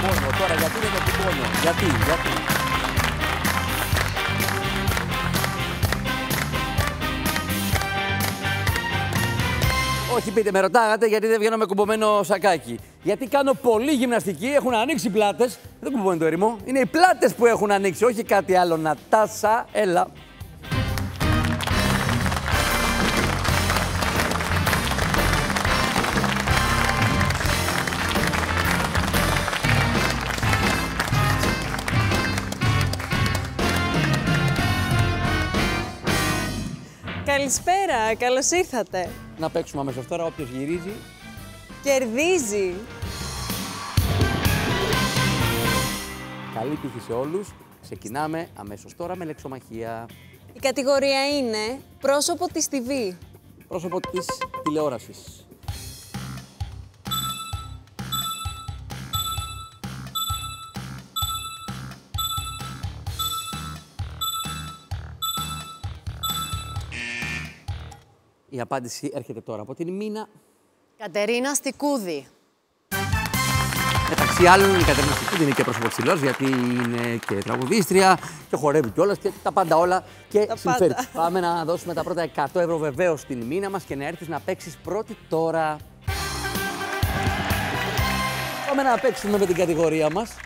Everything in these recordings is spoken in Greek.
Πόνο τώρα, Όχι, πείτε, με ρωτάγατε γιατί δεν βγαίνω με κουμπωμένο σακάκι. Γιατί κάνω πολύ γυμναστική, έχουν ανοίξει πλάτες. Δεν κουμπώνει το ερημό. Είναι οι πλάτες που έχουν ανοίξει, όχι κάτι άλλο. Νατάσα, έλα. Καλησπέρα, καλώς ήρθατε. Να παίξουμε αμέσως τώρα. Όποιος γυρίζει, Κερδίζει. καλή τύχη σε όλους. Ξεκινάμε αμέσως τώρα με λεξομαχία. Η κατηγορία είναι πρόσωπο της TV. Πρόσωπο της τηλεόρασης. Η απάντηση έρχεται τώρα από την Μίνα. Κατερίνα Στικούδη. Μεταξύ άλλων, η Κατερίνα Στικούδη είναι και πρόσωπο τη γιατί είναι και τραγουδίστρια και χορεύει κιόλας και τα πάντα όλα. Και Τα συμφέρει. πάντα. Πάμε να δώσουμε τα πρώτα 100 ευρώ βεβαίως στην Μίνα μας και να έρθεις να παίξεις πρώτη τώρα. Πάμε να παίξουμε με την κατηγορία μας.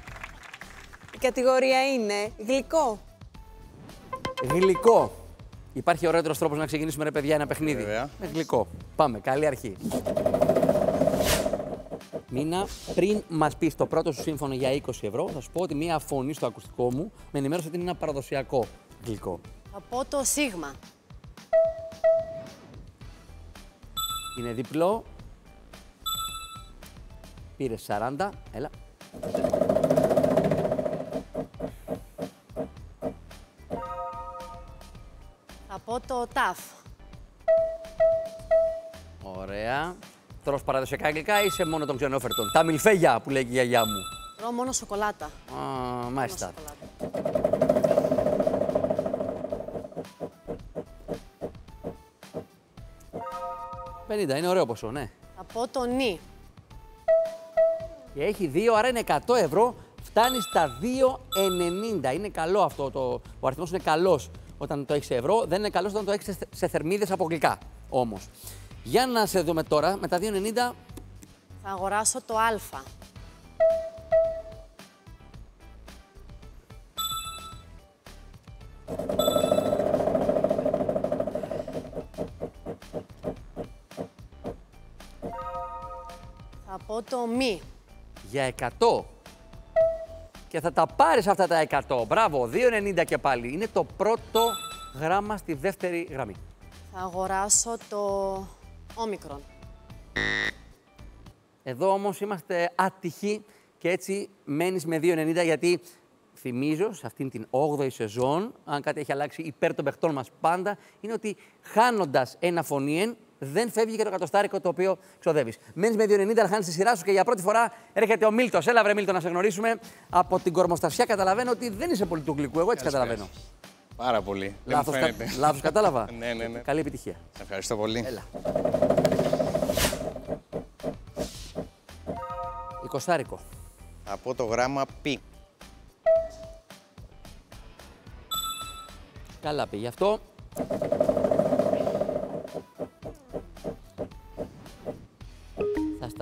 Η κατηγορία είναι γλυκό. Γλυκό. Υπάρχει ωραίτερο τρόπος να ξεκινήσουμε, ρε παιδιά, ένα παιχνίδι. Βέβαια. Με γλυκό. Πάμε, καλή αρχή. Μίνα, πριν μας πεις το πρώτο σου σύμφωνο για 20 ευρώ, θα σου πω ότι μία φωνή στο ακουστικό μου με ενημέρωσε ότι είναι ένα παραδοσιακό γλυκό. Θα πω το σίγμα. Είναι διπλό. Πήρε 40. Έλα. Πω το ταφ. Ωραία. Τρως παραδοσιακά γλυκά ή είσαι μόνο των ξενόφερτων. Τα μιλφέγια που λέει και η γιαγιά μου. Τρώω μόνο σοκολάτα. Α, Μόνο μάλιστα. σοκολάτα. «50, είναι ωραίο ποσό, ναι. Θα πω το νι. Και έχει 2, άρα είναι 100 ευρώ. Φτάνει στα 2,90. Είναι καλό αυτό. Το... Ο αριθμός είναι καλός όταν το έχεις σε ευρώ. Δεν είναι καλός όταν το έχεις σε θερμίδες από γλυκά. Όμως. Για να σε δούμε τώρα με τα 2,90. Θα αγοράσω το αλφα. Θα πω το μη. για 100. Και θα τα πάρεις αυτά τα 100. Μπράβο, 2,90 και πάλι. Είναι το πρώτο γράμμα στη δεύτερη γραμμή. Θα αγοράσω το όμικρον. Εδώ όμως είμαστε άτυχοι και έτσι μένεις με 2,90 γιατί θυμίζω σε αυτήν την 8η σεζόν, αν κάτι έχει αλλάξει υπέρ των παιχτών μας πάντα, είναι ότι χάνοντας ένα φωνήεν δεν φεύγει και το κατοστάρικο το οποίο ξοδεύεις. Μένεις με 2,90 αλλά χάνεις τη σειρά σου και για πρώτη φορά έρχεται ο Μίλτος. Έλα βρε Μίλτο να σε γνωρίσουμε. Από την κορμοστασιά καταλαβαίνω ότι δεν είσαι πολύ του γλυκού. Εγώ έτσι Καλησπέρα καταλαβαίνω. σας. Πάρα πολύ. Δεν μου Λάθος, κα... φαίνεται. Λάθος κατάλαβα. Ναι, ναι, ναι. Καλή επιτυχία. Σε ευχαριστώ πολύ. Έλα. Εικοσάρικο. Από το γράμμα π. Καλά πήγε αυτό.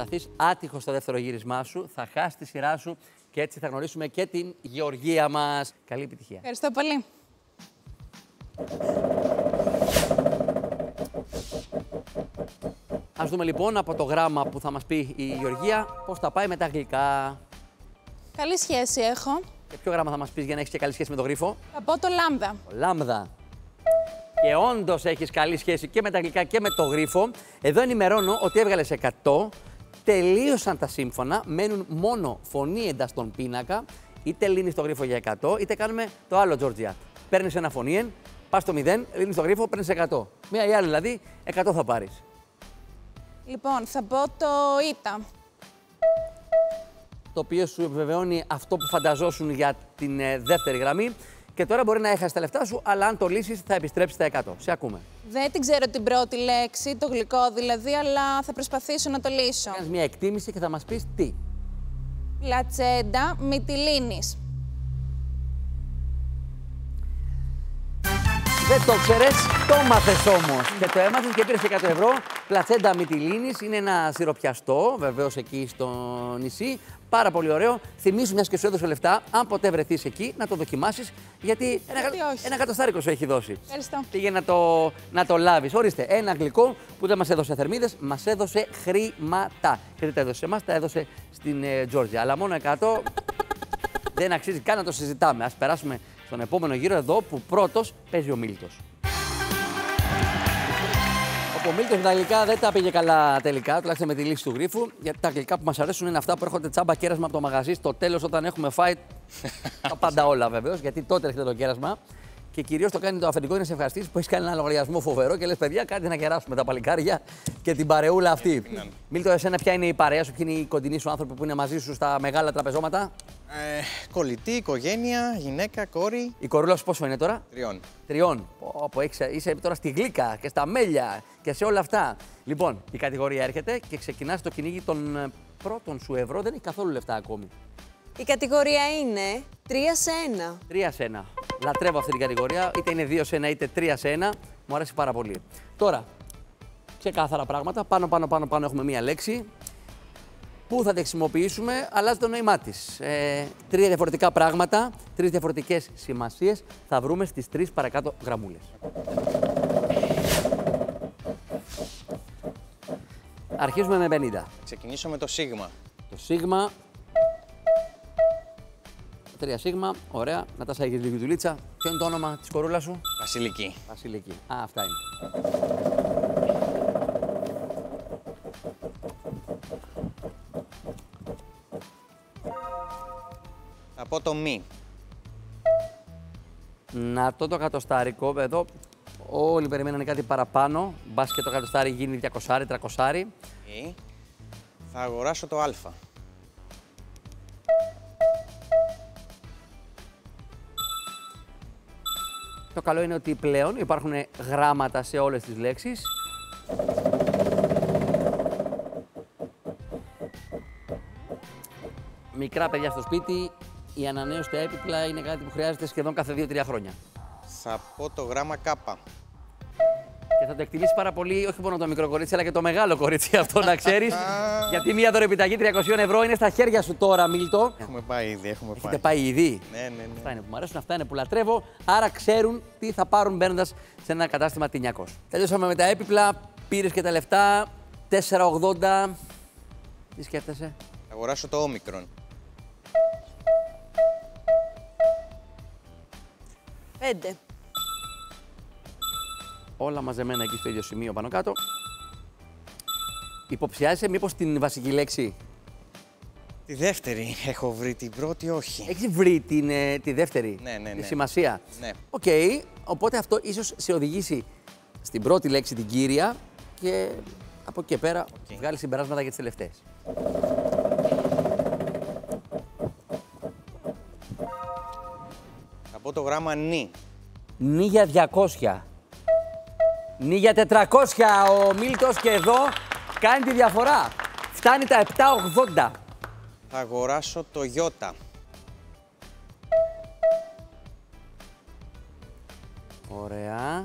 Θα σταθείς άτυχος στο δεύτερο γύρισμά σου, θα χάσεις τη σειρά σου και έτσι θα γνωρίσουμε και την γεωργία μας. Καλή επιτυχία. Ευχαριστώ πολύ. Ας δούμε λοιπόν από το γράμμα που θα μας πει η Γεωργία πώς θα πάει με τα γλυκά. Καλή σχέση έχω. Και ποιο γράμμα θα μας πεις για να έχεις και καλή σχέση με τον γρίφο; Θα πω το λάμδα. Ο Λάμδα. Και όντως έχεις καλή σχέση και με τα γλυκά και με το γρίφο. Εδώ ενημερώνω ότι έβγαλες 100. Τελείωσαν τα σύμφωνα. Μένουν μόνο φωνήεντα στον πίνακα. Είτε λύνεις το γρίφο για 100, είτε κάνουμε το άλλο, Τζόρτζια. Παίρνεις ένα φωνήεν, πας στο 0, λύνεις το γρίφο, παίρνεις 100. Μία ή άλλη δηλαδή, 100 θα πάρεις. Λοιπόν, θα πω το ήτα. το οποίο σου επιβεβαιώνει αυτό που φανταζόσουν για την ε, δεύτερη γραμμή. Και τώρα μπορεί να έχασες τα λεφτά σου, αλλά αν το λύσεις θα επιστρέψεις τα 100. Σε ακούμε. Δεν την ξέρω την πρώτη λέξη, το γλυκό δηλαδή, αλλά θα προσπαθήσω να το λύσω. Κάνεις μια εκτίμηση και θα μας πεις τι. Πλατσέντα μυτιλίνης. Δεν το ξέρει, το μάθε όμως. Και το έμαθες και πήρες 100 ευρώ. Πλατσέντα Μυτιλίνης είναι ένα σιροπιαστό, βεβαίως εκεί στο νησί. Πάρα πολύ ωραίο. Θυμήσου μιας και σου έδωσε λεφτά, αν ποτέ βρεθείς εκεί, να το δοκιμάσεις. Γιατί ένα, Γιατί όχι. ένα κατοστάρικο σου έχει δώσει. Ευχαριστώ. Πήγε να το, να το λάβεις. Ορίστε, ένα γλυκό που δεν μας έδωσε θερμίδες, μας έδωσε χρήματα. Και δεν τα έδωσε σε εμάς, τα έδωσε στην ε, Τζόρτζια. Αλλά μόνο 100 δεν αξίζει καν να το συζητάμε. Α περάσουμε στον επόμενο γύρο εδώ που πρώτος παίζει ο Μίλτος. Ο Μίλτος με τα γλυκά δεν τα πήγε καλά τελικά, τουλάχιστον με τη λύση του γρίφου. Γιατί τα γλυκά που μας αρέσουν είναι αυτά που έρχονται τσάμπα κέρασμα από το μαγαζί στο τέλος όταν έχουμε φάει τα πάντα όλα βεβαίως. Γιατί τότε έρχεται το κέρασμα. Και κυρίως το κάνει το αφεντικό είναι σε ευχαριστήσει που έχει κάνει ένα λογαριασμό φοβερό και λες: Παιδιά, κάτι να κεράσουμε τα παλικάρια και την παρεούλα αυτή. Μίλτο, εσένα ποια είναι η παρέα σου, ποιοι είναι οι κοντινοί σου άνθρωποι που είναι μαζί σου στα μεγάλα τραπεζώματα; Ε, κολλητή, οικογένεια, γυναίκα, κόρη. Η κορούλας σου πόσο είναι τώρα, Τριών. Τριών. Πω, πω, έχεις- είσαι τώρα στη γλύκα και στα μέλια και σε όλα αυτά. Λοιπόν, η κατηγορία έρχεται και ξεκινάς το κυνήγι των ε, πρώτων σου ευρώ. Δεν έχει καθόλου λεφτά ακόμη. Η κατηγορία είναι 3 σε 1. Τρία σε ένα. Λατρεύω αυτή την κατηγορία. Είτε είναι δύο σε ένα είτε τρία σε ένα. Μου αρέσει πάρα πολύ. Τώρα, ξεκάθαρα πράγματα. Πάνω, πάνω, πάνω, πάνω έχουμε μία λέξη. Πού θα τη χρησιμοποιήσουμε, αλλάζει το νόημά της. Ε, τρία διαφορετικά πράγματα, τρεις διαφορετικές σημασίες θα βρούμε στις τρεις παρακάτω γραμμούλες. Αρχίζουμε με 50. Ξεκινήσω με το σίγμα. Το σίγμα. Τρία σίγμα. Ωραία. Να τα σάγεις λίγη δουλίτσα. Ποιο είναι το όνομα της κορούλας σου; Βασιλική. Βασιλική. Α, αυτά είναι. Θα πω το μη. Να το το κατοστάρικο. Εδώ όλοι περιμένανε κάτι παραπάνω. Μπας και το κατοστάρι γίνει 200, 300. Ή. Θα αγοράσω το α. Το καλό είναι ότι πλέον υπάρχουν γράμματα σε όλες τις λέξεις. Μικρά παιδιά στο σπίτι, η ανανέωση στα έπιπλα είναι κάτι που χρειάζεται σχεδόν κάθε 2-3 χρόνια. Θα πω το γράμμα κάπα. Και θα το εκτιμήσει πάρα πολύ όχι μόνο το μικρό κορίτσι, αλλά και το μεγάλο κορίτσι αυτό να ξέρεις. γιατί μία δωρεπιταγή 300 ευρώ είναι στα χέρια σου τώρα, Μίλτο. Έχουμε πάει ήδη, έχουμε Έχετε πάει. πάει ήδη. Ναι, ναι, ναι. Αυτά είναι που μου αρέσουν, αυτά είναι που λατρεύω. Άρα ξέρουν τι θα πάρουν μπαίνοντας σε ένα κατάστημα τυνιακό. Τελειώσαμε με τα έπιπλα, πήρες και τα λεφτά. 4,80. Τι σκέφτεσαι; Θα αγοράσω το όμικρον. 5. Όλα μαζεμένα εκεί στο ίδιο σημείο πάνω κάτω. Υποψιάζεσαι μήπως την βασική λέξη; Τη δεύτερη έχω βρει, την πρώτη όχι. Έχεις βρει την, ε, τη δεύτερη; Ναι, ναι, τη ναι. σημασία; Ναι. Οκ, οπότε αυτό ίσως σε οδηγήσει στην πρώτη λέξη την κύρια και από εκεί και πέρα Οκ. βγάλει συμπεράσματα για τις τελευταίες. Θα πω το γράμμα νη. Νη για 200. Νη για 400 ο Μίλτος και εδώ κάνει τη διαφορά. Φτάνει τα 780. Θα αγοράσω το γιώτα. Ωραία.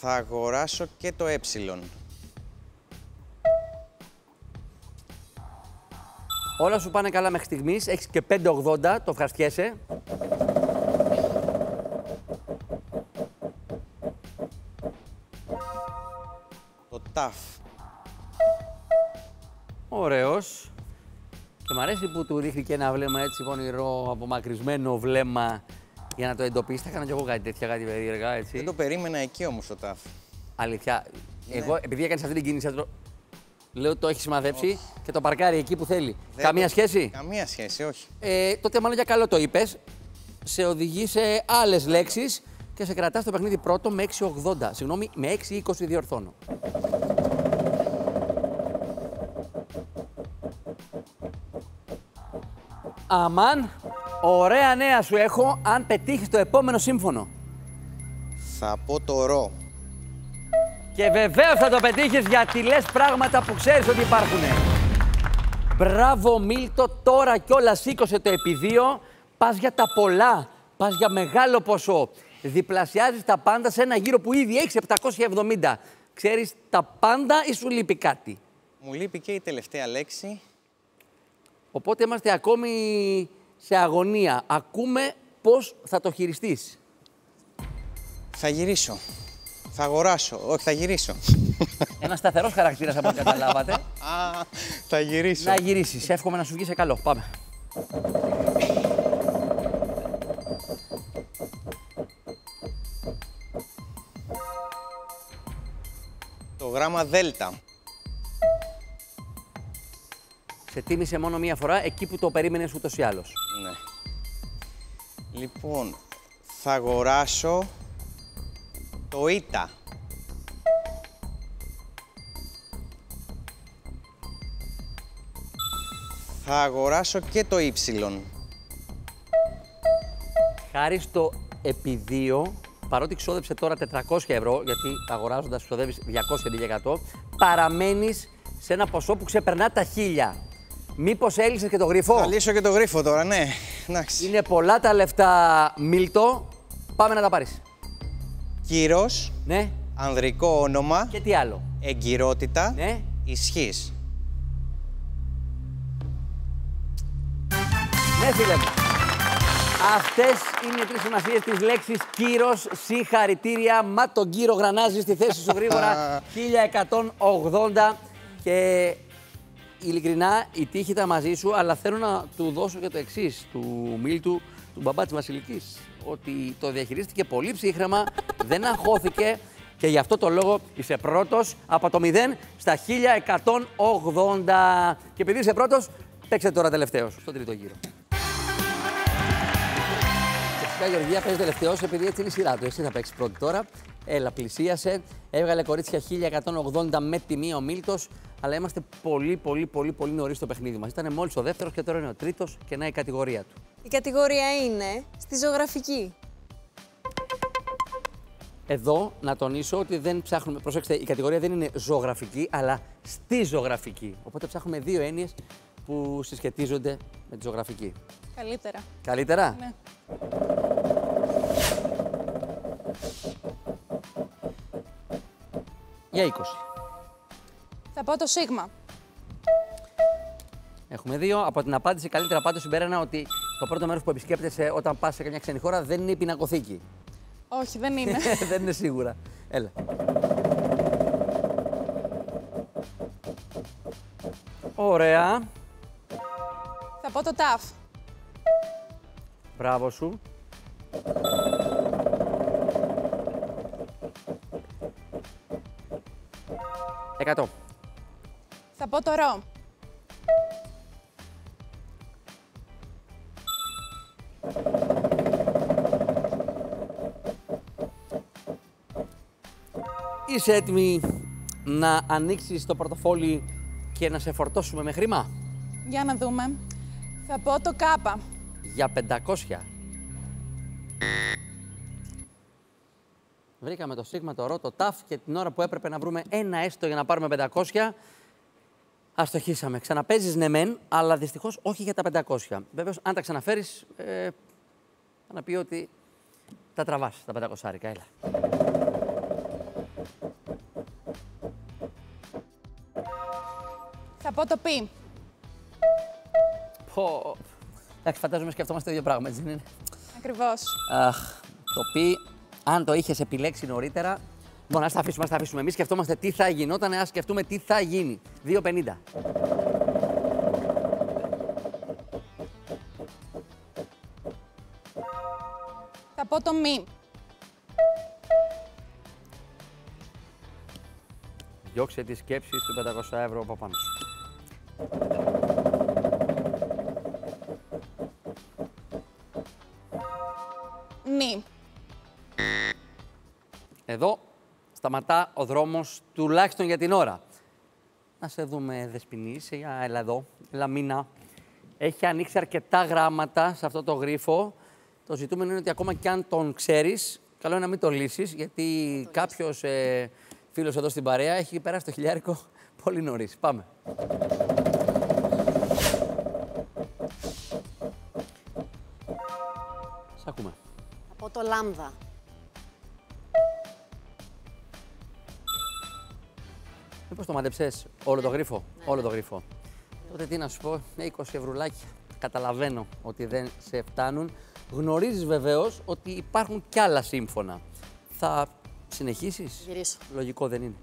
Θα αγοράσω και το ε. Όλα σου πάνε καλά μέχρι στιγμής. Έχεις και 580, το ευχαριστιέσαι. Ταφ. Ωραίος. Και μ' αρέσει που του ρίχνει και ένα βλέμμα έτσι πονηρό, απομακρυσμένο βλέμμα για να το εντοπίσει. Θα έκανα κι εγώ κάτι τέτοια, κάτι περίεργα έτσι. Δεν το περίμενα εκεί όμως το ταφ. Αλήθεια. Εγώ, επειδή έκανες αυτή την κίνηση, θα το- λέω ότι το έχεις σημαδέψει και το παρκάρει εκεί που θέλει. Δεν Καμία το- σχέση; Καμία σχέση, όχι. Ε, τότε μάλλον για καλό το είπες. Σε οδηγεί σε άλλες λέξεις και σε κρατάς το παιχνίδι πρώτο με 6,80. Συγγνώμη, με 6,20 διορθώνω. Αμάν, ωραία νέα σου έχω αν πετύχεις το επόμενο σύμφωνο. Θα πω το ρο. Και βεβαίως θα το πετύχεις γιατί λες πράγματα που ξέρεις ότι υπάρχουν. Μπράβο Μίλτο, τώρα κιόλας σήκωσε το επιδείο. Πας για τα πολλά, πας για μεγάλο ποσό. Διπλασιάζεις τα πάντα σε ένα γύρο που ήδη έχεις 770. Ξέρεις τα πάντα ή σου λείπει κάτι; Μου λείπει και η τελευταία λέξη. Οπότε είμαστε ακόμη σε αγωνία. Ακούμε πώς θα το χειριστείς. Θα γυρίσω. Θα αγοράσω. Όχι, θα γυρίσω. Ένας σταθερός χαρακτήρας από ό,τι καταλάβατε. Α, θα γυρίσω. να γυρίσεις. Εύχομαι να σου βγει σε καλό. Πάμε. Γράμμα δέλτα. Σε τίμησε μόνο μία φορά εκεί που το περίμενες ούτως ή άλλως. Ναι. Λοιπόν, θα αγοράσω το ήτα. Θα αγοράσω και το ύψιλον. Χάρη στο επιδείο, παρότι ξόδεψε τώρα 400 ευρώ, γιατί αγοράζοντας ξοδεύεις 200 100, παραμένεις σε ένα ποσό που ξεπερνά τα χίλια. Μήπως έλυσες και το γρίφο; Θα λύσω και το γρίφο τώρα, ναι. Εντάξει. Είναι πολλά τα λεφτά, Μίλτο. Πάμε να τα πάρεις. Κύρος, Ναι. ανδρικό όνομα, Και τι άλλο; εγκυρότητα, Ναι. ισχύς. Ναι, φίλε μου. Αυτές είναι οι τρεις σημασίες της λέξης κύρος. Συγχαρητήρια. Μα τον κύριο γρανάζει στη θέση σου γρήγορα. 1180 και ειλικρινά η τύχη ήταν μαζί σου, αλλά θέλω να του δώσω και το εξής του Μίλτου, του μπαμπά της Βασιλικής, ότι το διαχειρίστηκε πολύ ψύχρεμα, δεν αγχώθηκε και γι' αυτό το λόγο είσαι πρώτος από το 0 στα 1180. Και επειδή είσαι πρώτος, παίξε τώρα τελευταίος, στο τρίτο γύρο. Και φυσικά η Γεωργία παίζεις τελευταίος επειδή έτσι είναι η σειρά του. Εσύ θα παίξεις πρώτη τώρα. Έλα, πλησίασε. Έβγαλε κορίτσια 1180 με τιμή ο Μίλτος. Αλλά είμαστε πολύ, πολύ, πολύ, πολύ νωρίς στο παιχνίδι μας. Ήταν μόλις ο δεύτερος και τώρα είναι ο τρίτος και να η κατηγορία του. Η κατηγορία είναι στη ζωγραφική. Εδώ να τονίσω ότι δεν ψάχνουμε. Προσέξτε, η κατηγορία δεν είναι ζωγραφική, αλλά στη ζωγραφική. Οπότε ψάχνουμε δύο έννοιες που συσχετίζονται με τη ζωγραφική. Καλύτερα. Καλύτερα; Ναι. Για 20. Θα πω το σίγμα. Έχουμε δύο. Από την απάντηση, καλύτερα πάντως συμπέρανα ότι το πρώτο μέρος που επισκέπτεσαι όταν πας σε καμιά ξένη χώρα δεν είναι η πινακοθήκη. Όχι, δεν είναι. δεν είναι σίγουρα. Έλα. Ωραία. Θα πω το ταφ. Μπράβο σου. Εκατό. Θα πω το ρο. Είσαι έτοιμη να ανοίξεις το πορτοφόλι και να σε φορτώσουμε με χρήμα; Για να δούμε. Θα πω το κάπα. Για 500. Βρήκαμε το σίγμα, το ρο, το ταφ και την ώρα που έπρεπε να βρούμε ένα έστω για να πάρουμε 500, αστοχήσαμε. Ξαναπέζεις ναι μεν, αλλά δυστυχώς όχι για τα 500. Βέβαιως, αν τα ξαναφέρεις, ε, θα να πει ότι τα τραβάς, τα 500 άρικα. Έλα. Θα πω το πι. Πω. Εντάξει, φαντάζομαι σκεφτόμαστε το ίδιο πράγμα, έτσι δεν είναι; Ακριβώς. Αχ, το πει, αν το είχες επιλέξει νωρίτερα. Λοιπόν, ας τα αφήσουμε, ας τα αφήσουμε. Εμείς σκεφτόμαστε τι θα γινόταν, ας σκεφτούμε τι θα γίνει. 2,50. Θα πω το μη. Διώξε τη σκέψη του 500 ευρώ από πάνω σου. Νι. Εδώ σταματά ο δρόμος τουλάχιστον για την ώρα. Να σε δούμε, Δεσποινής. Για έλα εδώ. Λαμίνα. Έχει ανοίξει αρκετά γράμματα σε αυτό το γρίφο. Το ζητούμενο είναι ότι ακόμα και αν τον ξέρεις, καλό είναι να μην το λύσεις, γιατί κάποιος ε, φίλος εδώ στην παρέα έχει περάσει το χιλιάρικο πολύ νωρίς. Πάμε. Το λάμδα. Μήπως το μαντεψες; Όλο το γρίφο, όλο το γρίφο. Τότε τι να σου πω, με 20 ευρουλάκια. Καταλαβαίνω ότι δεν σε φτάνουν. Γνωρίζεις βεβαίως ότι υπάρχουν κι άλλα σύμφωνα. Θα συνεχίσεις; Γυρίσω. Λογικό δεν είναι.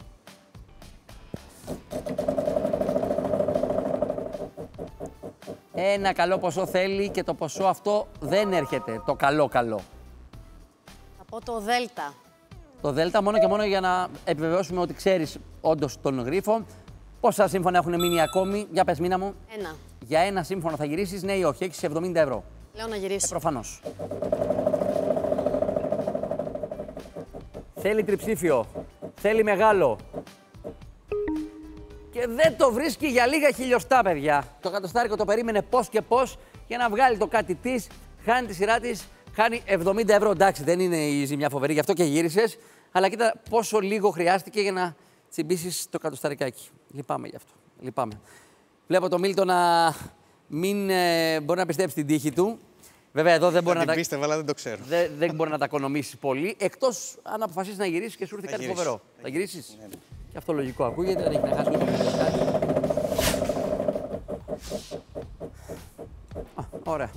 Ένα καλό ποσό θέλει και το ποσό αυτό δεν έρχεται. Το καλό καλό. Από το δέλτα. Το Δέλτα μόνο και μόνο για να επιβεβαιώσουμε ότι ξέρεις όντως τον γρίφο. Πόσα σύμφωνα έχουν μείνει ακόμη, για πες μήνα μου. Ένα. Για ένα σύμφωνο θα γυρίσεις, ναι ή όχι, έχεις 70 ευρώ. Λέω να Ε, γυρίσω. προφανώς. Θέλει τριψήφιο. Θέλει μεγάλο. Και δεν το βρίσκει για λίγα χιλιοστά, παιδιά. Το κατοστάρικο το περίμενε πώς και πώς για να βγάλει το κάτι της. Χάνει τη σειρά της, χάνει 70 ευρώ. Εντάξει, δεν είναι η ζημιά φοβερή, γι' αυτό και γύρισες. Αλλά κοίτα πόσο λίγο χρειάστηκε για να τσιμπήσεις το κατοσταρικάκι. Λυπάμαι γι' αυτό. Λυπάμαι. Βλέπω το Μίλτο να μην ε, μπορεί να πιστέψει την τύχη του. Βέβαια, εδώ δεν μπορεί Θα να την τα, πίστευα, αλλά δεν το ξέρω. δεν, δεν μπορεί να τα οικονομήσεις πολύ. Εκτός αν αποφασίσεις να γυρίσεις και σου έρθει Θα κάτι γυρίσω. φοβερό. Θα Θα γυρίσεις. Ναι, ναι. Και αυτό λογικό ακούγεται, δεν έχει να χάσει ούτε το λεπτάκι. Α, Ωραία.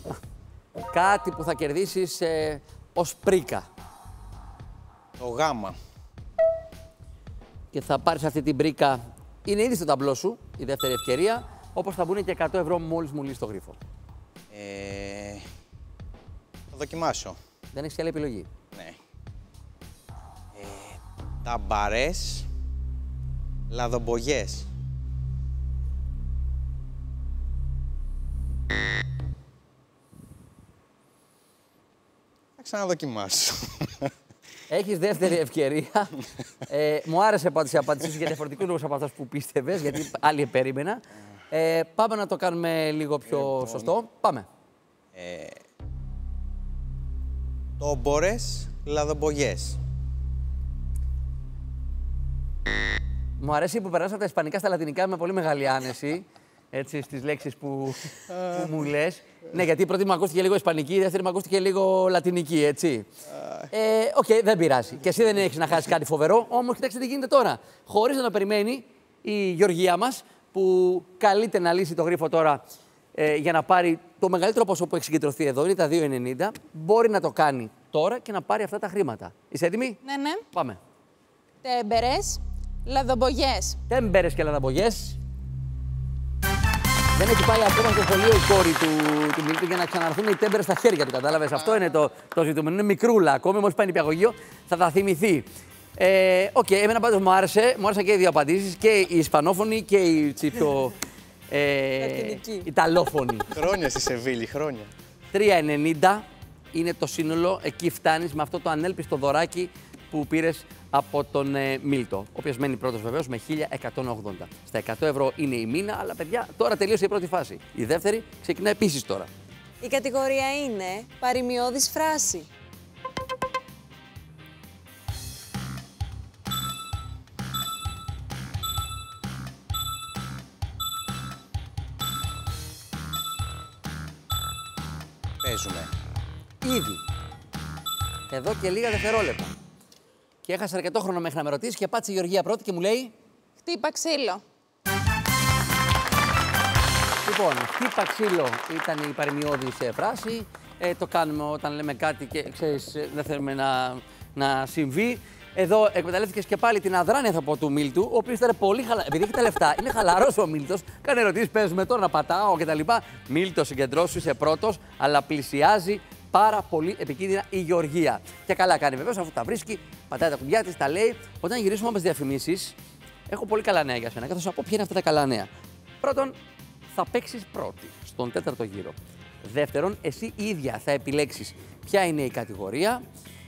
Κάτι που θα κερδίσεις ε, ως πρίκα. Το γάμα. Και θα πάρεις αυτή την πρίκα. Είναι ήδη στο ταμπλό σου η δεύτερη ευκαιρία. Όπως θα μπουν και 100 ευρώ μόλις μου λύσει το γρίφο. Ε, θα δοκιμάσω. Δεν έχεις άλλη επιλογή. Ναι. Ε, ταμπαρές, λαδομπογιές. Ξαναδοκιμάσω. Έχεις δεύτερη ευκαιρία. ε, μου άρεσε πάντως η απάντησή σου για διαφορετικούς λόγους από αυτό που πίστευες, γιατί άλλοι περίμενα. Ε, πάμε να το κάνουμε λίγο πιο σωστό. Πάμε. Τόμπορες, λαδομπογιές. Μου αρέσει που περάσατε από τα ισπανικά στα λατινικά με πολύ μεγάλη άνεση. Έτσι, στις λέξεις που, που μου λες. Ναι, γιατί η πρώτη μου ακούστηκε λίγο ισπανική, η δεύτερη μου ακούστηκε λίγο λατινική, έτσι. Ε, Οκ, δεν πειράζει. Και εσύ δεν έχεις να χάσεις κάτι φοβερό. Όμως, κοιτάξτε τι γίνεται τώρα. Χωρίς να το περιμένει η Γεωργία μας, που καλείται να λύσει το γρίφο τώρα ε, για να πάρει το μεγαλύτερο ποσό που έχει συγκεντρωθεί εδώ, είναι τα 2,90. Μπορεί να το κάνει τώρα και να πάρει αυτά τα χρήματα. Είσαι έτοιμη; Ναι, ναι. Πάμε. Τέμπερες, λαδομπογιές. Τέμπερες και λαδομπογιές. Δεν έχει πάει ακόμα στο σχολείο η κόρη του, του Μίλτου για να ξαναρθούν οι τέμπερες στα χέρια του. Κατάλαβες. Αυτό είναι το, το ζητούμενο. Είναι μικρούλα ακόμη, μόλις πάει νηπιαγωγείο θα τα θυμηθεί. Ε, Οκ, εμένα πάντως μου άρεσε. Μου άρεσαν και οι δύο απαντήσεις. Και η Ισπανόφωνη και η τσι πιο. Ε, Λατινική. Ιταλόφωνη. χρόνια στη Σεβίλη, χρόνια. 3,90 είναι το σύνολο. Εκεί φτάνεις με αυτό το ανέλπιστο δωράκι που πήρες από τον ε, Μίλτο. Ο οποίος μένει πρώτος βεβαίως με 1180. Στα 100 ευρώ είναι η Μίνα, αλλά παιδιά τώρα τελείωσε η πρώτη φάση. Η δεύτερη ξεκινά επίσης τώρα. Η κατηγορία είναι παρημιώδης φράση. Παίζουμε. Ήδη. Εδώ και λίγα δευτερόλεπτα. Και έχασα αρκετό χρόνο μέχρι να με ρωτήσει και πάτησε η Γεωργία πρώτη και μου λέει: Χτύπα ξύλο. Λοιπόν, χτύπα ξύλο ήταν η παρημιώδη φράση. Ε, το κάνουμε όταν λέμε κάτι και ξέρεις, ε, δεν θέλουμε να, να συμβεί. Εδώ εκμεταλλεύτηκες και πάλι την αδράνεια, θα πω, του Μίλτου, ο οποίος ήταν πολύ χαλαρό. Επειδή έχει τα λεφτά, είναι χαλαρός ο Μίλτος. Κάνει ερωτήσεις, παίζουμε τώρα να πατάω κτλ. Μίλτο, συγκεντρώσου, είσαι πρώτος, αλλά πλησιάζει πάρα πολύ επικίνδυνα η Γεωργία. Και καλά κάνει βεβαίως, αφού τα βρίσκει, πατάει τα κουμπιά της, τα λέει. Όταν γυρίσουμε από τι διαφημίσεις, έχω πολύ καλά νέα για σένα και θα σου πω ποια είναι αυτά τα καλά νέα. Πρώτον, θα παίξεις πρώτη στον τέταρτο γύρο. Δεύτερον, εσύ ίδια θα επιλέξεις ποια είναι η κατηγορία.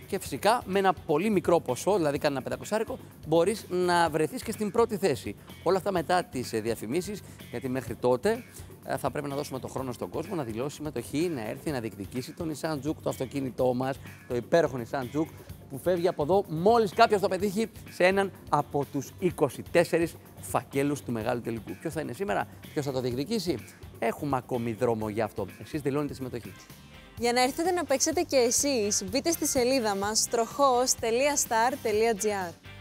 Και φυσικά με ένα πολύ μικρό ποσό, δηλαδή κανένα πεντακοσάρικο, μπορείς να βρεθείς και στην πρώτη θέση. Όλα αυτά μετά τις διαφημίσεις, γιατί μέχρι τότε ε, θα πρέπει να δώσουμε το χρόνο στον κόσμο να δηλώσει συμμετοχή, να έρθει να διεκδικήσει το Nissan Juke, το αυτοκίνητό μας, το υπέροχο Nissan Juke, που φεύγει από εδώ μόλις κάποιος το πετύχει σε έναν από τους 24 φακέλους του μεγάλου τελικού. Ποιος θα είναι σήμερα, ποιος θα το διεκδικήσει, έχουμε ακόμη δρόμο για αυτό. Εσείς δηλώνετε συμμετοχή. Για να έρθετε να παίξετε και εσείς, μπείτε στη σελίδα μας τροχός.star.gr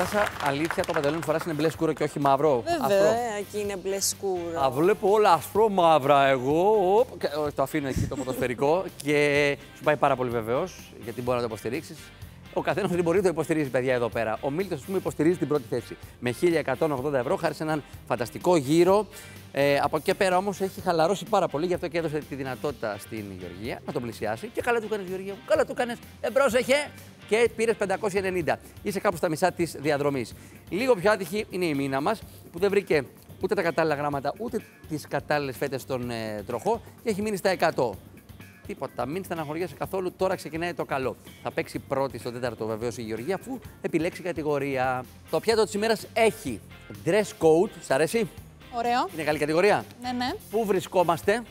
Νατάσα, αλήθεια το παντελόνι φοράς είναι μπλε σκούρο και όχι μαύρο. Βέβαια, εκεί είναι μπλε σκούρο. Α, βλέπω όλα ασπρό μαύρα εγώ. Οπ, και, ο, το αφήνω εκεί το ποδοσφαιρικό και σου πάει πάρα πολύ βεβαίως γιατί μπορεί να το υποστηρίξεις. Ο καθένας δεν μπορεί να το υποστηρίζει, παιδιά, εδώ πέρα. Ο Μίλτος, ας πούμε, υποστηρίζει την πρώτη θέση με 1180 ευρώ, χάρη σε έναν φανταστικό γύρο. Ε, από εκεί και πέρα όμως έχει χαλαρώσει πάρα πολύ, γι' αυτό και έδωσε τη δυνατότητα στην Γεωργία να τον πλησιάσει. Και καλά του κάνεις, Γεωργία μου. Καλά του κάνεις. Δεν πρόσεχε και πήρες 590. Είσαι κάπου στα μισά της διαδρομής. Λίγο πιο άτυχη είναι η μήνα μας που δεν βρήκε ούτε τα κατάλληλα γράμματα ούτε τις κατάλληλες φέτες στον ε, τροχό και έχει μείνει στα 100. Τίποτα, μην στεναχωριέσαι καθόλου. Τώρα ξεκινάει το καλό. Θα παίξει πρώτη στο τέταρτο βεβαίως η Γεωργία, αφού επιλέξει κατηγορία. Το πιάτο της ημέρας έχει dress code. Σ' αρέσει; Ωραίο. Είναι καλή κατηγορία; Ναι, ναι. Πού βρισκόμαστε;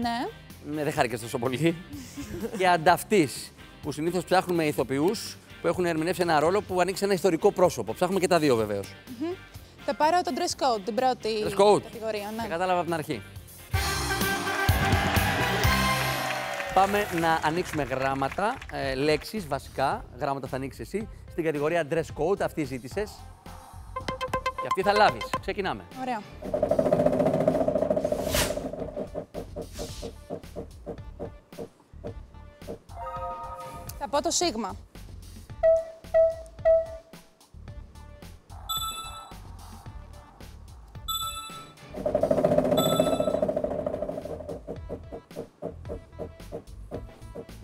Ναι. Ναι, δεν χάρηκες τόσο πολύ. και ανταυτής, που συνήθως ψάχνουμε ηθοποιούς που έχουν ερμηνεύσει ένα ρόλο που ανοίξει ένα ιστορικό πρόσωπο. Ψάχνουμε και τα δύο βεβαίως. Θα πάρω το dress code, την πρώτη Dress code. κατηγορία. Τα Ναι. κατάλαβα από την αρχή. Πάμε να ανοίξουμε γράμματα, ε, λέξεις βασικά, γράμματα θα ανοίξεις εσύ, στην κατηγορία dress code, αυτή ζήτησες. Και αυτή θα λάβεις. Ξεκινάμε. Ωραία. Πω το σίγμα.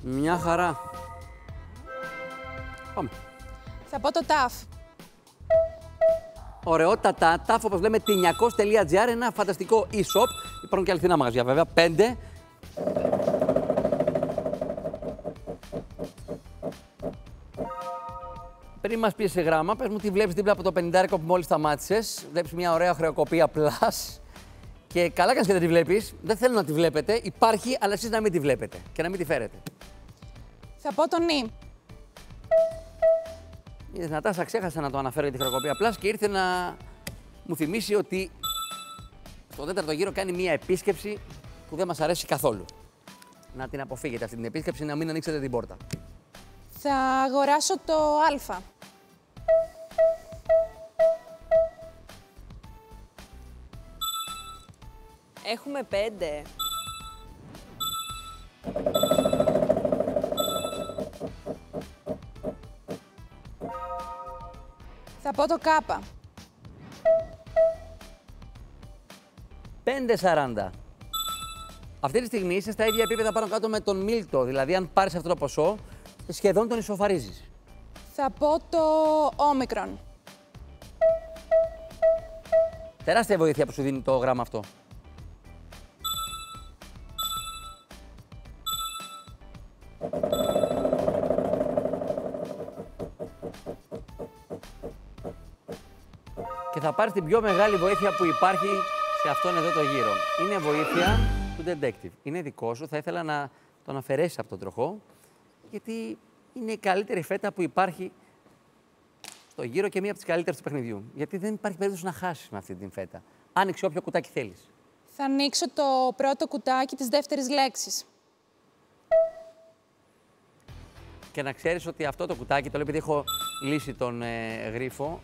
Μια χαρά. Πάμε. Θα πω το ταφ. Ωραιότατα, τάφ όπως λέμε, τυνιακός.gr, ένα φανταστικό e-shop. Υπάρχουν και αληθινά μαγαζιά βέβαια, πέντε. Πριν μας πεις σε γράμμα, πες μου τι βλέπεις δίπλα από το 50 που μόλις σταμάτησες. Βλέπεις μια ωραία χρεοκοπία plus. Και καλά κάνεις και δεν τη βλέπεις. Δεν θέλω να τη βλέπετε. Υπάρχει, αλλά εσείς να μην τη βλέπετε και να μην τη φέρετε. Θα πω το νι. Η Νατάσα ξέχασε να το αναφέρω για τη χρεοκοπία Plus και ήρθε να μου θυμίσει ότι στο τέταρτο γύρο κάνει μία επίσκεψη που δεν μας αρέσει καθόλου. Να την αποφύγετε αυτή την επίσκεψη, να μην ανοίξετε την πόρτα. Θα αγοράσω το α. Έχουμε πέντε. Θα πω το κάπα. 5,40. Αυτή τη στιγμή είσαι στα ίδια επίπεδα πάνω κάτω με τον Μίλτο. Δηλαδή, αν πάρεις αυτό το ποσό, σχεδόν τον ισοφαρίζεις. Θα πω το όμικρον. Τεράστια βοήθεια που σου δίνει το γράμμα αυτό. Και θα πάρεις την πιο μεγάλη βοήθεια που υπάρχει σε αυτόν εδώ το γύρο. Είναι βοήθεια του detective. Είναι δικό σου. Θα ήθελα να τον αφαιρέσεις από τον τροχό, γιατί είναι η καλύτερη φέτα που υπάρχει στο γύρο και μία από τις καλύτερες του παιχνιδιού. Γιατί δεν υπάρχει περίπτωση να χάσεις με αυτή την φέτα. Άνοιξε όποιο κουτάκι θέλεις. Θα ανοίξω το πρώτο κουτάκι της δεύτερης λέξης. Και να ξέρεις ότι αυτό το κουτάκι, το λέω επειδή έχω λύσει τον ε, γρίφο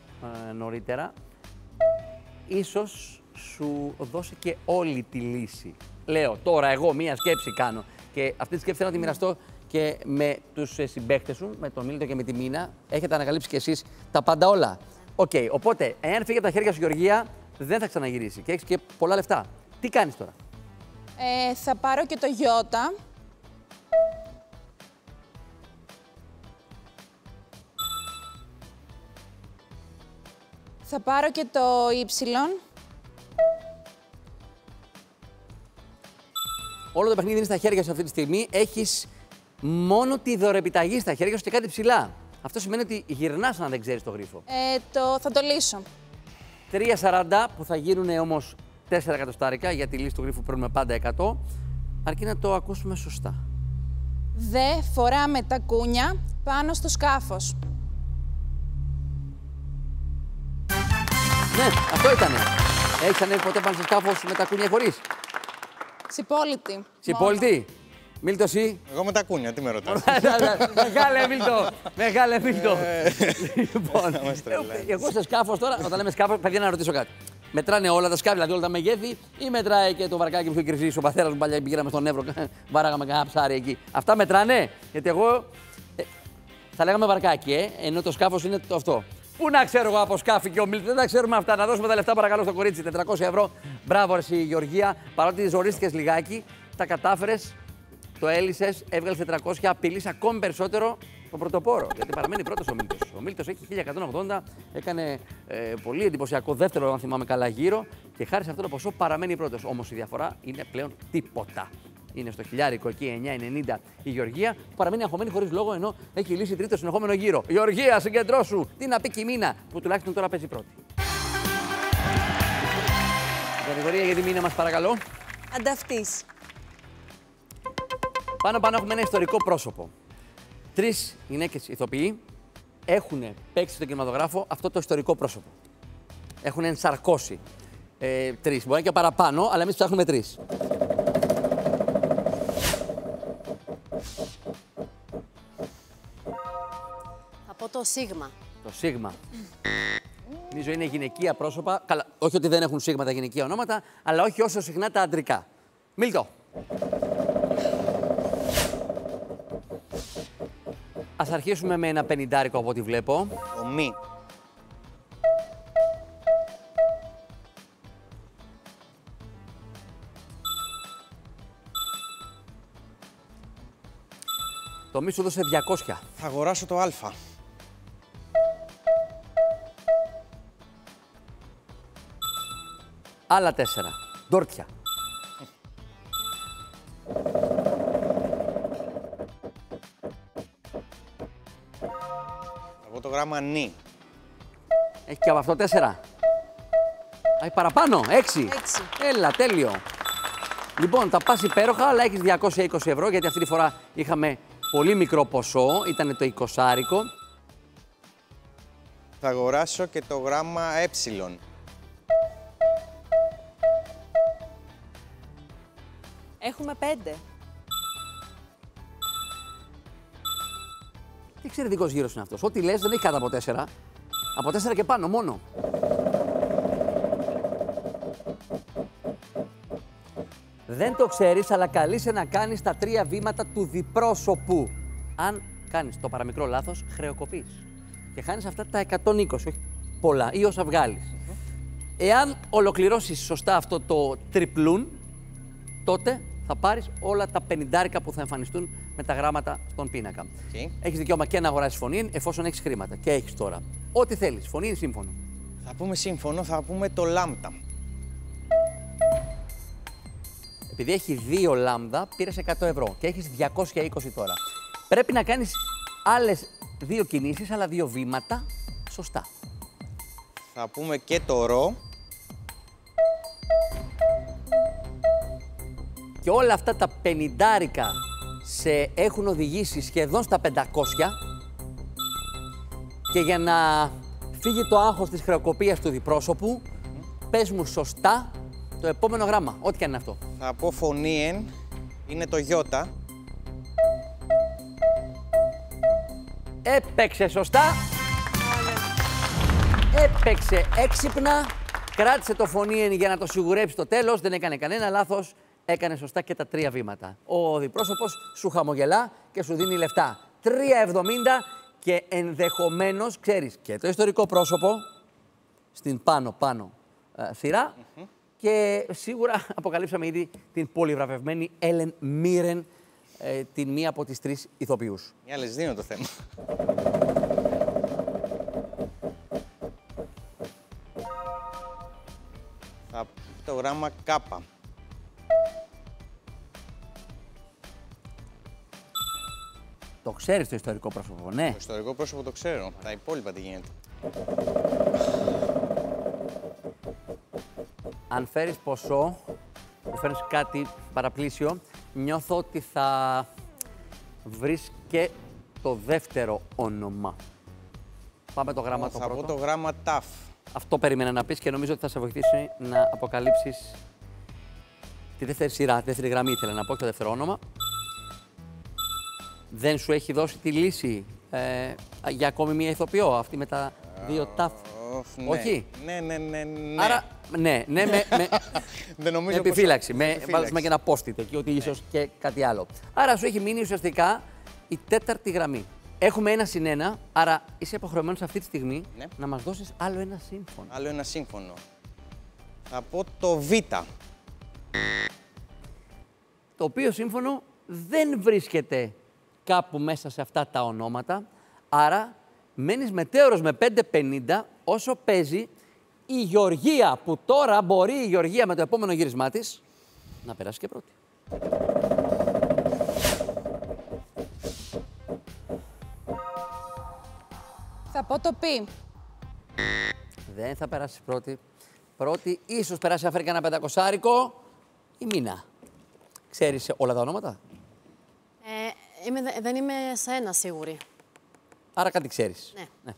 ε, νωρίτερα, ίσως σου δώσει και όλη τη λύση. Λέω τώρα εγώ μία σκέψη κάνω και αυτή τη σκέψη θέλω να τη μοιραστώ και και με τους συμπαίχτες σου, με τον Μίλτο και με τη Μίνα, έχετε ανακαλύψει κι εσείς τα πάντα όλα. Οκ, οπότε, εάν φύγει από τα χέρια σου, Γεωργία, δεν θα ξαναγυρίσει και έχεις και πολλά λεφτά. Τι κάνεις τώρα; Ε, θα πάρω και το γιώτα. Θα πάρω και το ύψιλον. Όλο το παιχνίδι είναι στα χέρια σου αυτή τη στιγμή. Έχεις μόνο τη δωρεπιταγή στα χέρια σου και κάτι ψηλά. Αυτό σημαίνει ότι γυρνάς αν δεν ξέρεις το γρίφο. Ε, το, θα το λύσω. 3,40 που θα γίνουν όμως 4 εκατοστάρικα για τη λύση του γρίφου παίρνουμε πάντα 100. Αρκεί να το ακούσουμε σωστά. Δε φοράμε τα κούνια πάνω στο σκάφος. Ναι, αυτό ήτανε. Έχεις ανέβει ποτέ πάνω στο σκάφος με τα κούνια χωρίς; Συμπόλητη. Συμπόλητη. Μίλτος, εσύ. Εγώ με τα κούνια, τι με ρωτάς; Μεγάλε Μίλτο. Μεγάλε Μίλτο. Λοιπόν, Να μας τρελάνεις. εγώ σε σκάφος τώρα, όταν λέμε σκάφος, παιδιά να ρωτήσω κάτι. Μετράνε όλα τα σκάφη, δηλαδή όλα τα μεγέθη, ή μετράει και το βαρκάκι που είχε κερδίσει ο πατέρα μου παλιά πηγαίναμε στον Εύρο, βάραγαμε κανένα ψάρι εκεί. Αυτά μετράνε, γιατί εγώ ε, θα λέγαμε βαρκάκι, ε, ενώ το σκάφος είναι το αυτό. Πού να ξέρω εγώ από σκάφη και ομίλητη, δεν τα ξέρουμε αυτά. Να δώσουμε τα λεφτά παρακαλώ στο κορίτσι, 400 ευρώ. Μπράβο, ρε, εσύ, Γεωργία, παρότι ζορίστηκες λιγάκι, τα κατάφερες, το έλυσες, έβγαλες 400, απειλείς ακόμη περισσότερο τον πρωτοπόρο. Γιατί παραμένει πρώτος ο Μίλτο. Ο Μίλτο έχει 1180, έκανε ε, πολύ εντυπωσιακό δεύτερο, αν θυμάμαι καλά, γύρο και χάρη σε αυτό το ποσό παραμένει πρώτος. Όμως η διαφορά είναι πλέον τίποτα. Είναι στο χιλιάρικο εκεί 9,90 η Γεωργία, που παραμένει αγχωμένη χωρίς λόγο ενώ έχει λύσει τρίτο συνεχόμενο γύρο. Γεωργία, συγκεντρώσου! Τι να πει και η Μίνα, που τουλάχιστον τώρα παίζει πρώτη. Κατηγορία για τη Μίνα μας, παρακαλώ. Ανταυτής. Πάνω πάνω έχουμε ένα ιστορικό πρόσωπο. Τρεις γυναίκες ηθοποιοί έχουν παίξει στον κινηματογράφο αυτό το ιστορικό πρόσωπο. Έχουν ενσαρκώσει. Ε, τρεις. Μπορεί να είναι και παραπάνω, αλλά εμείς ψάχνουμε τρεις. Πω το σίγμα. Το Σίγμα. Νομίζω είναι γυναικεία πρόσωπα. Καλά, όχι ότι δεν έχουν Σίγμα τα γυναικεία ονόματα, αλλά όχι όσο συχνά τα αντρικά. Μίλτο. Ας αρχίσουμε με ένα πενιντάρικο από ό,τι βλέπω. Το μη. Το μη σου δώσε 200. Θα αγοράσω το α. Άλλα τέσσερα. Ντόρτια. Θα πω το γράμμα νη. Έχει και από αυτό τέσσερα. Έχει παραπάνω. Έξι. Έξι. Έλα, τέλειο. Λοιπόν, τα πας υπέροχα, αλλά έχεις 220 ευρώ, γιατί αυτή τη φορά είχαμε πολύ μικρό ποσό. Ήταν το 20 άρικο. Θα αγοράσω και το γράμμα ε. Έχουμε πέντε. Τι εξαιρετικός γύρος είναι αυτός. Ό,τι λες δεν έχει κάτω από τέσσερα. Από τέσσερα και πάνω μόνο. Δεν το ξέρεις, αλλά καλείσαι να κάνεις τα τρία βήματα του διπρόσωπου. Αν κάνεις το παραμικρό λάθος, χρεοκοπείς. Και χάνεις αυτά τα 120, όχι πολλά, ή όσα βγάλεις. Εάν ολοκληρώσεις σωστά αυτό το τριπλούν, τότε θα πάρεις όλα τα πενιντάρικα που θα εμφανιστούν με τα γράμματα στον πίνακα. Οκ. Έχεις δικαίωμα και να αγοράσεις φωνή εφόσον έχεις χρήματα. Και έχεις τώρα. Ό,τι θέλεις. Φωνή ή σύμφωνο. Θα πούμε σύμφωνο, θα πούμε το λάμδα. Επειδή έχει δύο λάμδα, πήρες 100 ευρώ και έχεις 220 τώρα. Πρέπει να κάνεις άλλες δύο κινήσεις, άλλα δύο βήματα σωστά. Θα πούμε και το ρο. Και όλα αυτά τα πενιντάρικα σε έχουν οδηγήσει σχεδόν στα 500 και για να φύγει το άγχος της χρεοκοπίας του διπρόσωπου, πες μου σωστά το επόμενο γράμμα, ό,τι και αν είναι αυτό. Θα πω φωνήεν. Είναι το γιώτα. Έπαιξε σωστά. Έπαιξε έξυπνα. Κράτησε το φωνήεν για να το σιγουρέψει το τέλος. Δεν έκανε κανένα λάθος. Έκανε σωστά και τα τρία βήματα. Ο διπρόσωπος σου χαμογελά και σου δίνει λεφτά. 3,70 και ενδεχομένως, ξέρεις, και το ιστορικό πρόσωπο στην πάνω-πάνω ε, σειρα και σίγουρα αποκαλύψαμε ήδη την πολυβραβευμένη Έλεν Μίρεν, ε, την μία από τις τρεις ηθοποιούς. Οι άλλες δίνω το θέμα. Θα πω το γράμμα κάπα. Το ξέρεις το ιστορικό πρόσωπο, ναι. Το ιστορικό πρόσωπο το ξέρω. Τα υπόλοιπα τι γίνεται. Αν φέρεις ποσό, που φέρνεις κάτι παραπλήσιο, νιώθω ότι θα βρεις και το δεύτερο όνομα. Πάμε το γράμμα το θα πρώτο. πω το γράμμα ταφ. Αυτό περίμενα να πεις και νομίζω ότι θα σε βοηθήσει να αποκαλύψεις τη δεύτερη σειρά, τη δεύτερη γραμμή ήθελα να πω και το δεύτερο όνομα. Δεν σου έχει δώσει τη λύση ε, για ακόμη μία ηθοποιό, αυτή με τα δύο ταφ. Οφ, ναι. Όχι; Ναι, ναι, ναι, ναι. Άρα, ναι, ναι, με, με, Δεν νομίζω με πως- επιφύλαξη. Με, επιφύλαξη. βάζουμε και ένα post-it εκεί, ότι ίσως και κάτι άλλο. Άρα σου έχει μείνει ουσιαστικά η τέταρτη γραμμή. Έχουμε ένα συν ένα, άρα είσαι υποχρεωμένος αυτή τη στιγμή Ναι. να μας δώσεις άλλο ένα σύμφωνο. Άλλο ένα σύμφωνο. Θα πω το β. Το οποίο σύμφωνο δεν βρίσκεται κάπου μέσα σε αυτά τα ονόματα. Άρα μένεις μετέωρος με 5,50 όσο παίζει η Γεωργία που τώρα μπορεί η Γεωργία με το επόμενο γύρισμά της να περάσει και πρώτη. Θα πω το πι. Δεν θα περάσει πρώτη. Πρώτη, ίσως περάσει αφρικά ένα πεντακοσάρικο η Μίνα. Ξέρεις όλα τα ονόματα, Ε, είμαι, δε- δεν είμαι σε ένα σίγουρη. άρα κάτι ξέρεις. Ναι.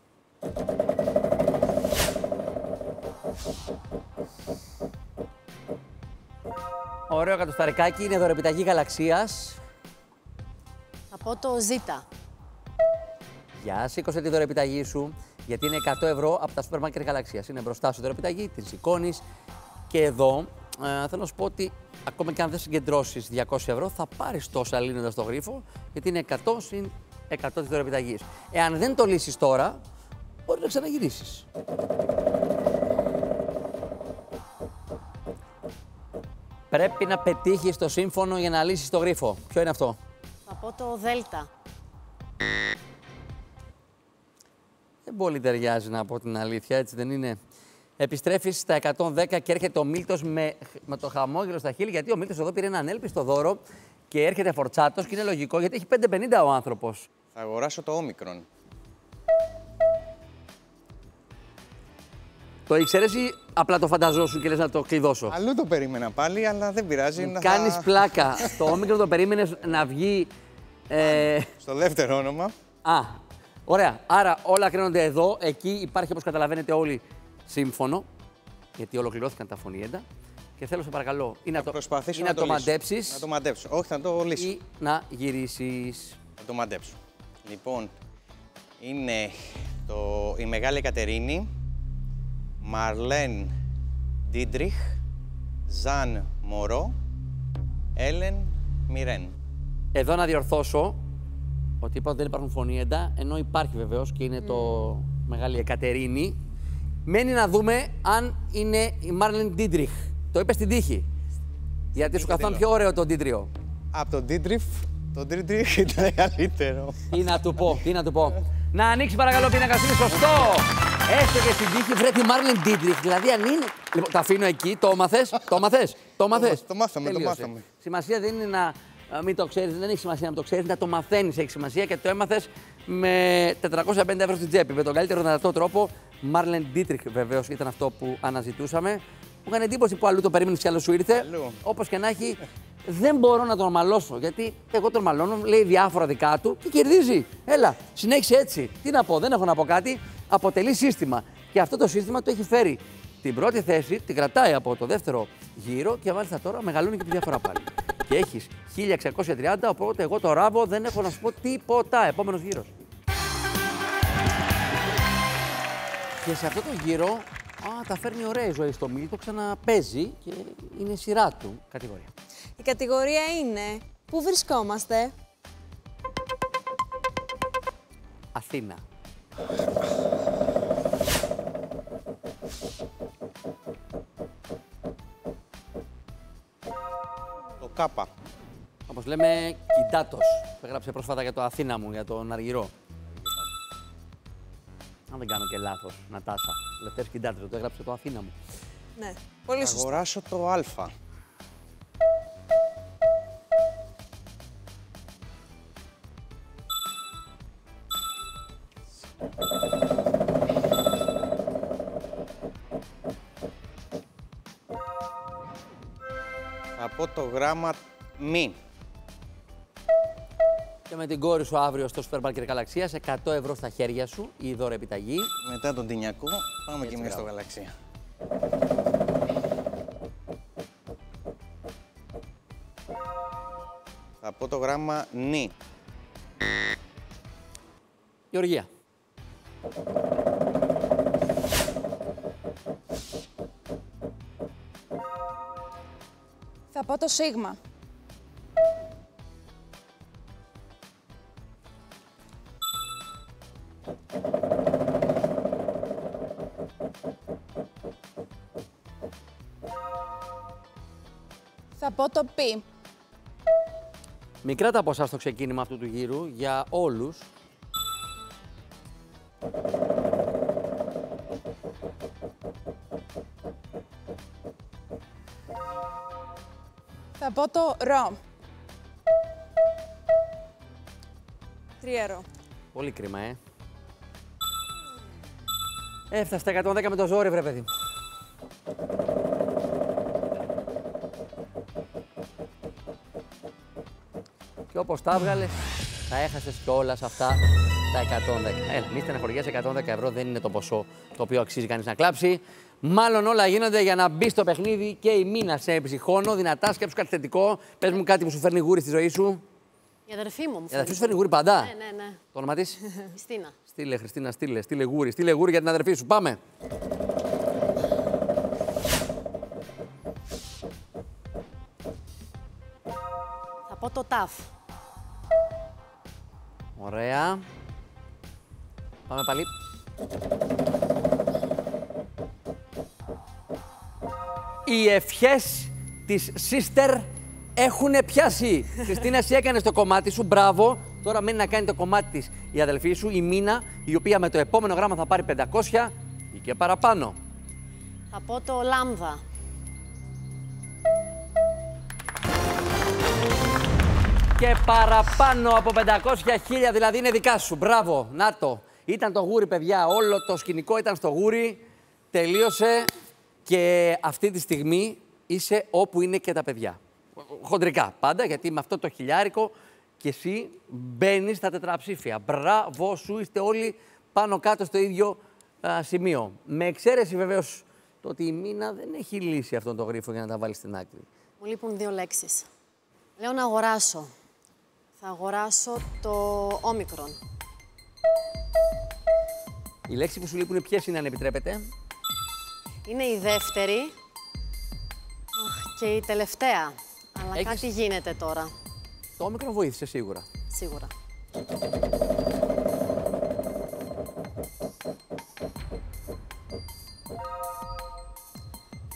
Ωραίο κατοσταρικάκι, είναι δωρεπιταγή γαλαξίας. Θα πω το Ζ. Γεια, σήκωσε τη δωρεπιταγή σου, γιατί είναι 100 ευρώ από τα σούπερ μάρκετ Γαλαξίας. Είναι μπροστά σου η δωρεπιταγή, την σηκώνεις. Και εδώ ε, θέλω να σου πω ότι ακόμα και αν δεν συγκεντρώσεις 200 ευρώ, θα πάρεις τόσα λύνοντας το γρίφο, γιατί είναι 100 συν 100 της δωρεπιταγής. Εάν δεν το λύσεις τώρα, μπορεί να ξαναγυρίσεις. Πρέπει να πετύχεις το σύμφωνο για να λύσεις το γρίφο. Ποιο είναι αυτό; Θα πω το Δ. Δεν πολύ ταιριάζει να πω την αλήθεια, έτσι δεν είναι; Επιστρέφεις στα 110 και έρχεται ο Μίλτος με, με το χαμόγελο στα χείλη, γιατί ο Μίλτος εδώ πήρε ένα ανέλπιστο δώρο και έρχεται φορτσάτος και είναι λογικό γιατί έχει 5,50 ο άνθρωπος. Θα αγοράσω το όμικρον. Το ήξερες ή απλά το φανταζόσουν και λες να το κλειδώσω; Αλλού το περίμενα πάλι, αλλά δεν πειράζει. να Κάνεις θα- πλάκα. το όμικρο το περίμενες να βγει. Ε, Στο δεύτερο όνομα. Α, ωραία. Άρα όλα κρίνονται εδώ. Εκεί υπάρχει, όπως καταλαβαίνετε όλοι, σύμφωνο. Γιατί ολοκληρώθηκαν τα φωνήεντα. Και θέλω, σε παρακαλώ, ή να το, Προσπαθήσω ή να, να το λύσω. μαντέψεις Να το μαντέψω. Όχι, θα το λύσω. ή να γυρίσεις. Θα το μαντέψω. Λοιπόν, είναι το, η Μεγάλη Κατερίνη, Μαρλέν Ντίντριχ, Ζαν Μωρό, Έλεν Μιρέν. Εδώ να διορθώσω ότι είπα ότι δεν υπάρχουν φωνήεντα, ενώ υπάρχει βεβαίως και είναι το Μεγάλη Εκατερίνη. Μένει να δούμε αν είναι η Μάρλεν Ντίντριχ. Το είπε στην τύχη. Γιατί σου καθόταν πιο ωραίο το Ντίντριο. Από τον Ντίντριφ, τον Ντίντριχ ήταν καλύτερο. Τι να του πω, τι να του πω. Να ανοίξει παρακαλώ πίνακα, είναι σωστό. Έστω και στην τύχη βρε τη Μάρλεν Ντίτριχ. Δηλαδή αν είναι. Λοιπόν, το αφήνω εκεί, το έμαθες, το έμαθες, το έμαθες. το μάθαμε, το μάθαμε. Σημασία δεν είναι να α, μην το ξέρεις, δεν έχει σημασία να το ξέρεις, να το μαθαίνεις έχει σημασία και το έμαθες με 450 ευρώ στην τσέπη. Με τον καλύτερο δυνατό τρόπο. Μάρλεν Ντίτριχ βεβαίως ήταν αυτό που αναζητούσαμε. Μου έκανε εντύπωση που αλλού το περίμενε και άλλος σου ήρθε. Αλλού. Όπως και να έχει, δεν μπορώ να τον μαλώσω. Γιατί εγώ τον μαλώνω, λέει διάφορα δικά του και κερδίζει. Έλα, συνέχισε έτσι. Τι να πω, δεν έχω να πω κάτι. Αποτελεί σύστημα. Και αυτό το σύστημα το έχει φέρει την πρώτη θέση, την κρατάει από το δεύτερο γύρο και μάλιστα τώρα μεγαλώνει και τη διαφορά πάλι. και έχεις 1630, οπότε εγώ το ράβω δεν έχω να σου πω τίποτα. Επόμενος γύρος. Και σε αυτό το γύρο Α, τα φέρνει ωραία η ζωή στο μήλι, το ξαναπέζει και είναι σειρά του κατηγορία. Η κατηγορία είναι Πού βρισκόμαστε; Αθήνα. Το Κάπα. Όπως λέμε, Κιντάτος. Το έγραψε πρόσφατα για το Αθήνα μου, για τον Αργυρό. Αν δεν κάνω και λάθος, Νατάσα. Λευτέρης Κιντάτος, το έγραψε το Αθήνα μου. Ναι, πολύ Θα σωστά. αγοράσω το Α. Θα πω το γράμμα μη. Και με την κόρη σου αύριο στο Σούπερ Μάρκετ Γαλαξίας, 100 ευρώ στα χέρια σου, η δώρα επιταγή. Μετά τον Τινιακό πάμε Έτσι, και εμείς στο μπράβο. γαλαξία. Θα πω το γράμμα νη. Γεωργία. Θα πω το σίγμα. Θα πω το πι. Μικρά τα ποσά στο ξεκίνημα αυτού του γύρου για όλους. Θα πω το ρο. Τριέρο. Πολύ κρίμα, ε. Έφτασε στα 110 με το ζόρι, βρε παιδί μου. Όπως τα έβγαλες, τα έχασες και όλα σε αυτά τα 110. Έλα, μη στεναχωριέσαι, 110 ευρώ δεν είναι το ποσό το οποίο αξίζει κανείς να κλάψει. Μάλλον όλα γίνονται για να μπει στο παιχνίδι και η μήνα σε ψυχόνο, δυνατά, σκέψου κάτι θετικό. Πες μου κάτι που σου φέρνει γούρι στη ζωή σου. Η αδερφή μου μου Η αδερφή σου φέρνει γούρι παντά. Ναι, ναι, ναι. Το όνομα της; Χριστίνα. Στείλε, Χριστίνα, στείλε, στείλε γούρι, στείλε γούρι για την αδερφή σου. Πάμε. Θα πω το ταφ. Ωραία. Πάμε πάλι. Οι ευχές της sister έχουν πιάσει. Χριστίνα, εσύ έκανες το κομμάτι σου, μπράβο. Τώρα μένει να κάνει το κομμάτι της η αδελφή σου, η Μίνα, η οποία με το επόμενο γράμμα θα πάρει 500 ή και παραπάνω. Θα πω το λάμδα. Και παραπάνω από 500 χίλια, δηλαδή είναι δικά σου. Μπράβο, να το. Ήταν το γούρι, παιδιά. Όλο το σκηνικό ήταν στο γούρι. Τελείωσε. Και αυτή τη στιγμή είσαι όπου είναι και τα παιδιά. Χοντρικά πάντα, γιατί με αυτό το χιλιάρικο και εσύ μπαίνεις στα τετραψήφια. Μπράβο σου, είστε όλοι πάνω κάτω στο ίδιο α, σημείο. Με εξαίρεση βεβαίως το ότι η Μίνα δεν έχει λύσει αυτόν τον γρίφο για να τα βάλει στην άκρη. Μου λείπουν δύο λέξεις. Λέω να αγοράσω. Θα αγοράσω το όμικρον. Οι λέξει που σου λείπουν ποιες είναι, αν επιτρέπετε; Είναι η δεύτερη Αχ, και η τελευταία. Αλλά Έχεις- κάτι γίνεται τώρα, Το όμικρο βοήθησε σίγουρα. σίγουρα.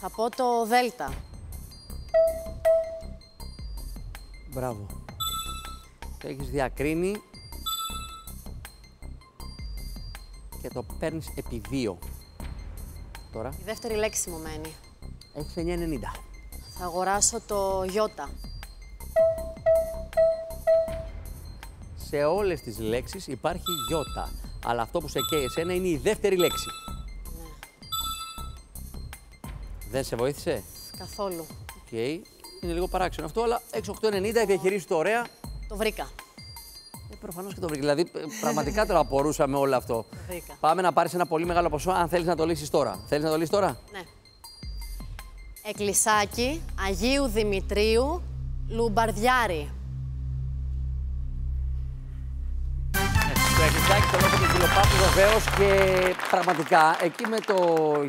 Θα πω το δέλτα. Μπράβο. Το έχεις διακρίνει και το παίρνεις επί δύο. Τώρα Η δεύτερη λέξη μου μένει. έχεις 9,90. Θα αγοράσω το γιώτα. Σε όλες τις λέξεις υπάρχει γιώτα. Αλλά αυτό που σε καίει εσένα είναι η δεύτερη λέξη. Ναι, Δεν σε βοήθησε; καθόλου. Οκ. Είναι λίγο παράξενο αυτό, αλλά 6,890 διαχειρίζεις το ωραία. Το βρήκα. Ε, Προφανώς και το βρήκα. Δηλαδή, ε, πραγματικά τώρα απορούσαμε όλο αυτό. βρήκα. Πάμε να πάρεις ένα πολύ μεγάλο ποσό, αν θέλεις να το λύσεις τώρα. Θέλεις να το λύσεις τώρα; Ναι. Εκκλησάκι Αγίου Δημητρίου Λουμπαρδιάρη. Ναι, το εκκλησάκι, το λόγο του Κυλοπάπου Βεβαίως και πραγματικά εκεί με το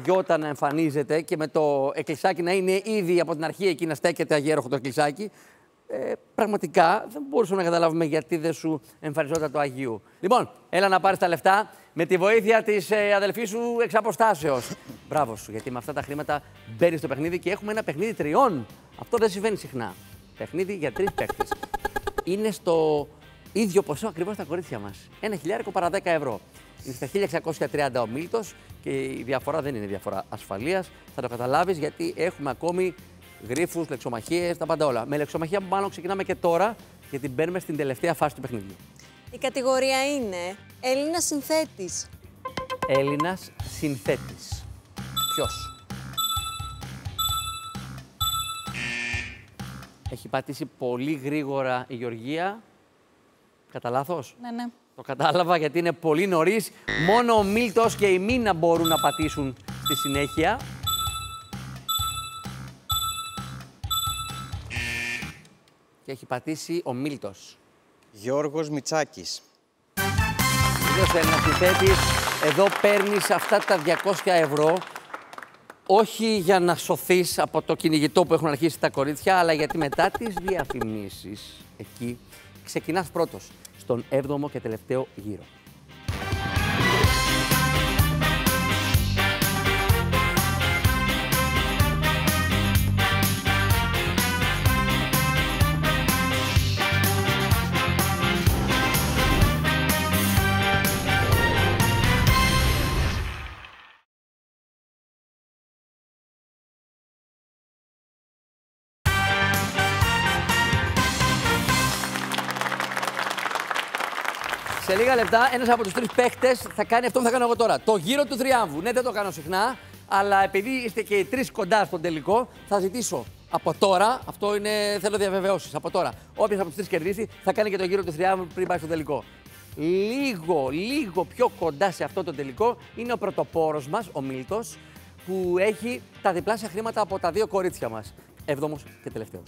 γιώτα να εμφανίζεται και με το εκκλησάκι να είναι ήδη από την αρχή εκεί να στέκεται αγέροχο το εκκλησάκι, ε, πραγματικά δεν μπορούσαμε να καταλάβουμε γιατί δεν σου εμφανιζόταν το Αγίου. Λοιπόν, έλα να πάρεις τα λεφτά με τη βοήθεια της ε, αδελφής σου εξ αποστάσεως. Μπράβο σου, γιατί με αυτά τα χρήματα μπαίνεις στο παιχνίδι και έχουμε ένα παιχνίδι τριών. Αυτό δεν συμβαίνει συχνά. Παιχνίδι για τρεις παίκτες. Είναι στο ίδιο ποσό ακριβώς τα κορίτσια μας. Ένα χιλιάρικο παρά 10 ευρώ. Είναι στα 1630 ο Μίλτο και η διαφορά δεν είναι διαφορά ασφαλείας. Θα το καταλάβεις γιατί έχουμε ακόμη γρήφου, λεξομαχίες, τα πάντα όλα. Με λεξομαχία που μάλλον ξεκινάμε και τώρα γιατί μπαίνουμε στην τελευταία φάση του παιχνιδιού. Η κατηγορία είναι Έλληνας συνθέτης. Έλληνας συνθέτης. Ποιος; Έχει πατήσει πολύ γρήγορα η Γεωργία. Κατά λάθος; Ναι, ναι. Το κατάλαβα γιατί είναι πολύ νωρίς. Μόνο ο Μίλτος και η Μίνα μπορούν να πατήσουν στη συνέχεια. Και έχει πατήσει ο Μίλτος. Γιώργος Μιτσάκης. Είδες ένα συνθέτης, εδώ παίρνεις αυτά τα 200 ευρώ όχι για να σωθείς από το κυνηγητό που έχουν αρχίσει τα κορίτσια, αλλά γιατί μετά τις διαφημίσεις εκεί ξεκινάς πρώτος στον 7ο και τελευταίο γύρο. Σε λίγα λεπτά, ένας από τους τρεις παίχτε θα κάνει αυτό που θα κάνω εγώ τώρα. Το γύρο του θριάμβου. Ναι, δεν το κάνω συχνά, αλλά επειδή είστε και οι τρεις κοντά στον τελικό, θα ζητήσω από τώρα, αυτό είναι, θέλω διαβεβαιώσεις. Από τώρα, όποιος από τους τρεις κερδίσει, θα κάνει και το γύρο του θριάμβου πριν πάει στο τελικό. Λίγο, λίγο πιο κοντά σε αυτό το τελικό είναι ο πρωτοπόρος μας, ο Μίλτος, που έχει τα διπλάσια χρήματα από τα δύο κορίτσια μας. Έβδομος και τελευταίος.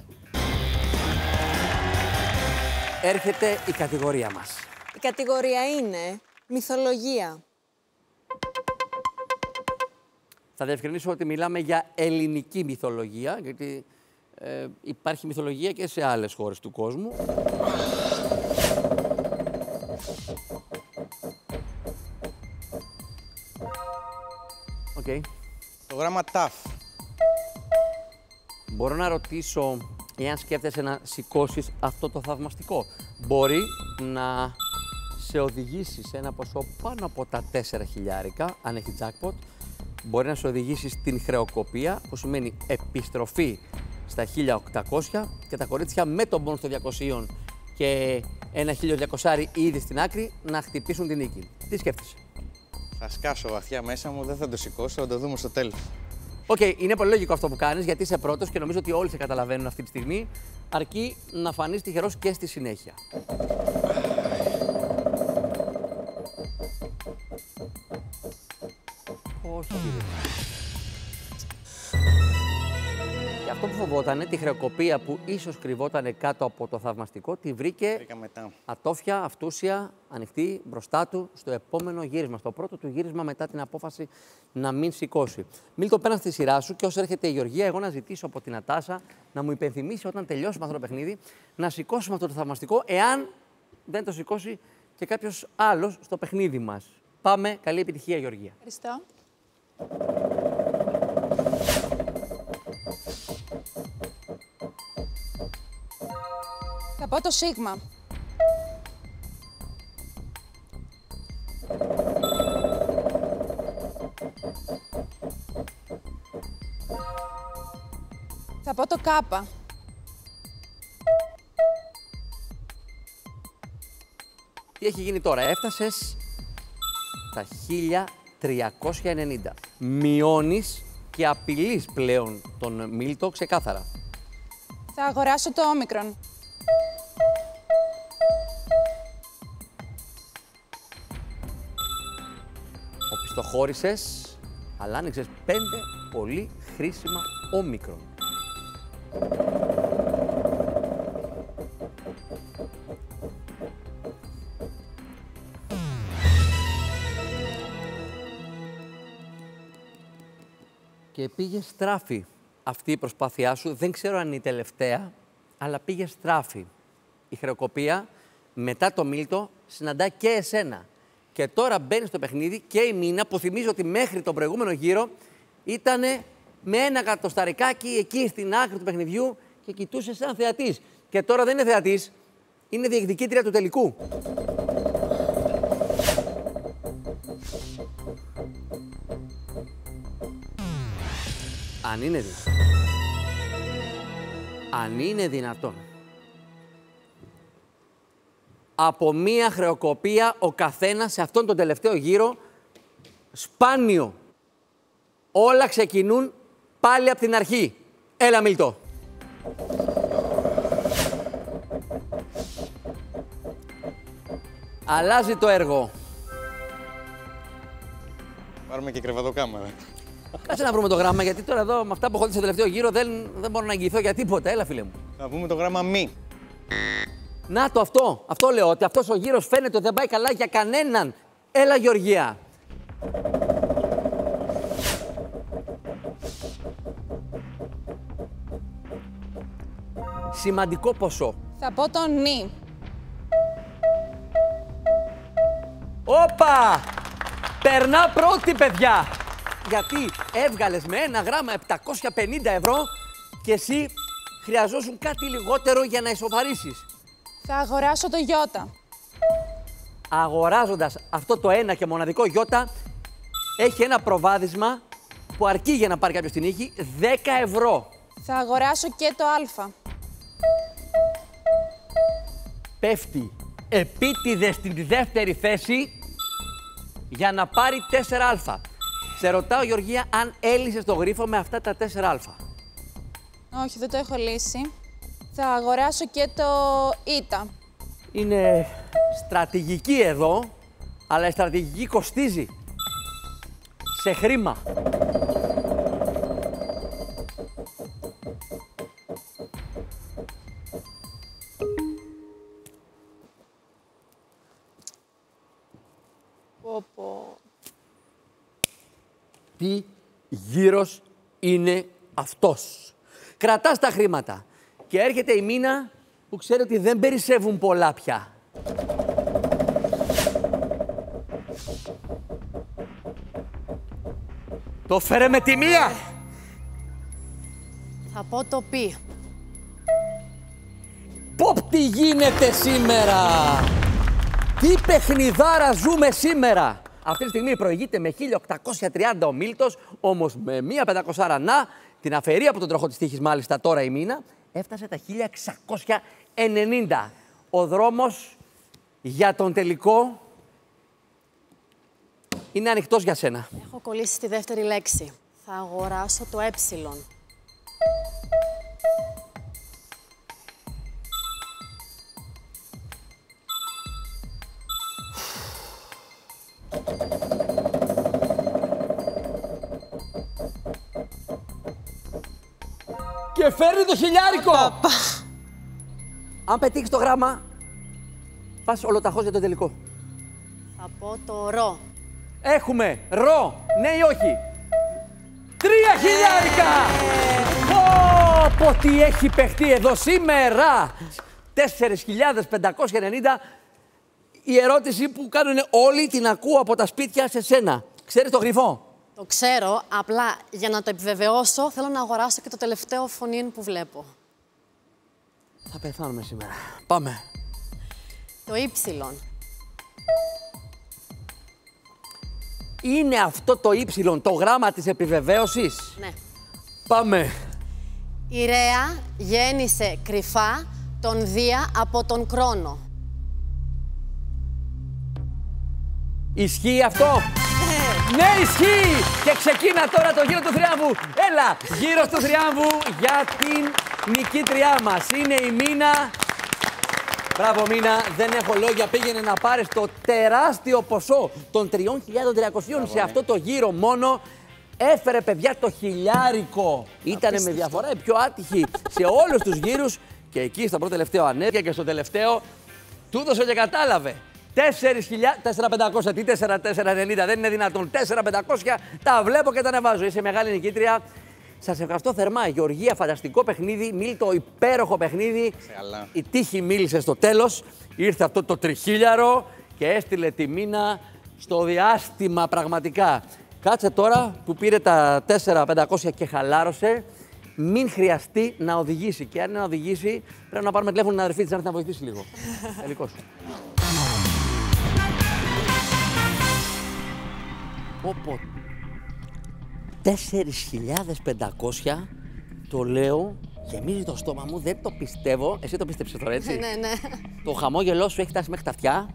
Έρχεται η κατηγορία μας. Η κατηγορία είναι Μυθολογία. Θα διευκρινίσω ότι μιλάμε για ελληνική μυθολογία, γιατί ε, υπάρχει μυθολογία και σε άλλες χώρες του κόσμου. Οκ. Το γράμμα ταυ. Μπορώ να ρωτήσω εάν σκέφτεσαι να σηκώσεις αυτό το θαυμαστικό. Μπορεί να σε οδηγήσει σε ένα ποσό πάνω από τα 4 χιλιάρικα, αν έχει jackpot. Μπορεί να σε οδηγήσει στην χρεοκοπία, που σημαίνει επιστροφή στα 1800 και τα κορίτσια με τον πόνο των 200 και ένα 1200 ήδη στην άκρη να χτυπήσουν την νίκη. Τι σκέφτεσαι; Θα σκάσω βαθιά μέσα μου, δεν θα το σηκώσω, θα το δούμε στο τέλος. Οκ, είναι πολύ λογικό αυτό που κάνεις γιατί είσαι πρώτος και νομίζω ότι όλοι σε καταλαβαίνουν αυτή τη στιγμή. Αρκεί να φανείς τυχερός και στη συνέχεια. Όχι. Και αυτό που φοβόταν, τη χρεοκοπία που ίσως κρυβόταν κάτω από το θαυμαστικό, τη βρήκε Βρήκα μετά. ατόφια, αυτούσια, ανοιχτή μπροστά του στο επόμενο γύρισμα. Στο πρώτο του γύρισμα μετά την απόφαση να μην σηκώσει. Μίλτο, πέραν στη σειρά σου και όσο έρχεται η Γεωργία, εγώ να ζητήσω από την Ατάσα να μου υπενθυμίσει όταν τελειώσουμε αυτό το παιχνίδι να σηκώσουμε αυτό το θαυμαστικό, εάν δεν το σηκώσει και κάποιος άλλος στο παιχνίδι μας. Πάμε. Καλή επιτυχία, Γεωργία. Ευχαριστώ. Θα πω το σίγμα. Θα πω το κάπα. Τι έχει γίνει τώρα, έφτασες στα 1390. Μειώνεις και απειλείς πλέον τον Μίλτο ξεκάθαρα. Θα αγοράσω το όμικρον. Οπισθοχώρησες, αλλά άνοιξες πέντε πολύ χρήσιμα όμικρον. Και πήγε στράφη αυτή η προσπάθειά σου. Δεν ξέρω αν είναι η τελευταία, αλλά πήγε στράφη. Η χρεοκοπία μετά το Μίλτο συναντά και εσένα. Και τώρα μπαίνει στο παιχνίδι και η Μίνα που θυμίζω ότι μέχρι τον προηγούμενο γύρο ήταν με ένα κατοσταρικάκι εκεί στην άκρη του παιχνιδιού και κοιτούσε σαν θεατής. Και τώρα δεν είναι θεατής, είναι διεκδικήτρια του τελικού. Αν είναι δυνατόν. Αν είναι δυνατόν. Από μία χρεοκοπία ο καθένας σε αυτόν τον τελευταίο γύρο σπάνιο. Όλα ξεκινούν πάλι από την αρχή. Έλα Μίλτο. Αλλάζει το έργο. Πάρουμε και κρεβατοκάμαρα. Κάτσε να βρούμε το γράμμα, γιατί τώρα εδώ με αυτά που έχω δει στο τελευταίο γύρο δεν, δεν μπορώ να εγγυηθώ για τίποτα. Έλα, φίλε μου. Θα πούμε το γράμμα μη. Να το αυτό. Αυτό λέω, ότι αυτός ο γύρος φαίνεται ότι δεν πάει καλά για κανέναν. Έλα, Γεωργία. Σημαντικό ποσό. Θα πω το νι. Όπα! Περνά πρώτη, παιδιά! Γιατί έβγαλες με ένα γράμμα 750 ευρώ και εσύ χρειαζόσουν κάτι λιγότερο για να ισοφαρίσεις. Θα αγοράσω το γιώτα. Αγοράζοντας αυτό το ένα και μοναδικό γιώτα, έχει ένα προβάδισμα που αρκεί για να πάρει κάποιος την νίκη 10 ευρώ. Θα αγοράσω και το α. Πέφτει επίτηδες στην δεύτερη θέση για να πάρει 4α. Σε ρωτάω, Γεωργία, αν έλυσες το γρίφο με αυτά τα 4α. Όχι, δεν το έχω λύσει. Θα αγοράσω και το ήτα. Είναι στρατηγική εδώ, αλλά η στρατηγική κοστίζει. Σε χρήμα. Γύρος είναι αυτός. Κρατάς τα χρήματα και έρχεται η μήνα που ξέρει ότι δεν περισσεύουν πολλά πια. Το φέρε με τη μία. Θα πω το πι. Ποπ τι γίνεται σήμερα! Τι παιχνιδάρα ζούμε σήμερα! Αυτή τη στιγμή προηγείται με 1830 ο Μίλτος, όμως με μία 500 να, την αφαιρεί από τον τροχό της τύχης μάλιστα τώρα η μήνα, έφτασε τα 1690. Ο δρόμος για τον τελικό είναι ανοιχτός για σένα. Έχω κολλήσει στη δεύτερη λέξη. Θα αγοράσω το ε. Και φέρνει το χιλιάρικο! Αν πετύχεις το γράμμα, πας ολοταχώς για το τελικό. Θα πω το ρο. Έχουμε ρο, ναι ή όχι; Τρία χιλιάρικα! Πω, πω τι έχει παιχτεί εδώ σήμερα! 4.590 η ερώτηση που κάνουν όλοι την ακούω από τα σπίτια σε σένα. Ξέρεις το γρυφό; Το ξέρω, απλά για να το επιβεβαιώσω θέλω να αγοράσω και το τελευταίο φωνήν που βλέπω. Θα πεθάνουμε σήμερα. Πάμε. Το ύψιλον. Είναι αυτό το ύψιλον το γράμμα της επιβεβαίωσης; Ναι. Πάμε. Η Ρέα γέννησε κρυφά τον Δία από τον Κρόνο. Ισχύει αυτό; ναι, ισχύει! Και ξεκίνα τώρα το γύρο του θριάμβου. Έλα, γύρω του θριάμβου για την νικήτριά μας. Είναι η Μίνα. Μπράβο Μίνα, δεν έχω λόγια. Πήγαινε να πάρεις το τεράστιο ποσό των 3.300 σε αυτό το γύρο μόνο. Έφερε παιδιά το χιλιάρικο. Ήτανε με διαφορά η πιο άτυχη σε όλους τους γύρους. Και εκεί στο πρώτο τελευταίο ανέβηκε και στο τελευταίο του έδωσε και κατάλαβε. 4.500, τι 4.490, δεν είναι δυνατόν. 4.500, τα βλέπω και τα ανεβάζω. Είσαι μεγάλη νικήτρια. Σας ευχαριστώ θερμά. Γεωργία, φανταστικό παιχνίδι. Μίλτο, υπέροχο παιχνίδι. καλά. Η τύχη μίλησε στο τέλος. Ήρθε αυτό το τριχίλιαρο και έστειλε τη μήνα στο διάστημα πραγματικά. Κάτσε τώρα που πήρε τα 4.500 και χαλάρωσε. Μην χρειαστεί να οδηγήσει. Και αν είναι να οδηγήσει, πρέπει να πάρουμε τηλέφωνο την αδερφή της να έρθει να βοηθήσει λίγο. Ελικό σου. Πω, 4.500 το λέω, γεμίζει το στόμα μου, δεν το πιστεύω. Εσύ το πίστεψες τώρα, έτσι; ναι, ναι. Το χαμόγελό σου έχει φτάσει μέχρι τα αυτιά.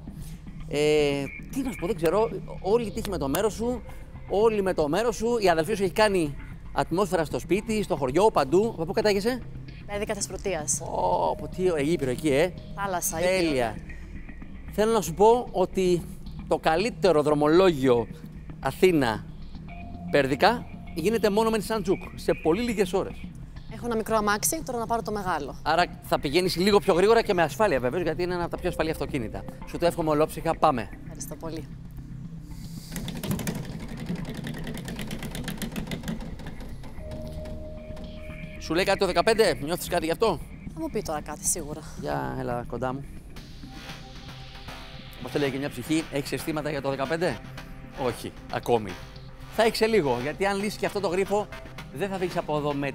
Ε, τι να σου πω, δεν ξέρω. Όλη η τύχη με το μέρος σου, όλοι με το μέρος σου. Η αδελφή σου έχει κάνει ατμόσφαιρα στο σπίτι, στο χωριό, παντού. Από πού κατάγεσαι; Πέδικα της Πρωτείας. Ω, από τι Αιγύπηρο εκεί, ε. Θάλασσα, Τέλεια. Θέλω να σου πω ότι το καλύτερο δρομολόγιο Αθήνα Πέρδικα γίνεται μόνο με τη Σαντζούκ σε πολύ λίγες ώρες. Έχω ένα μικρό αμάξι, τώρα να πάρω το μεγάλο. Άρα θα πηγαίνεις λίγο πιο γρήγορα και με ασφάλεια βεβαίως, γιατί είναι ένα από τα πιο ασφαλή αυτοκίνητα. Σου το εύχομαι ολόψυχα. Πάμε. Ευχαριστώ πολύ. Σου λέει κάτι το 15, νιώθεις κάτι γι' αυτό; Θα μου πει τώρα κάτι σίγουρα. Για έλα κοντά μου. Όπως λέει και μια ψυχή, έχεις αισθήματα για το 15. Όχι, ακόμη. Θα έχει σε λίγο, γιατί αν λύσει και αυτό το γρίφο, δεν θα βγει από εδώ με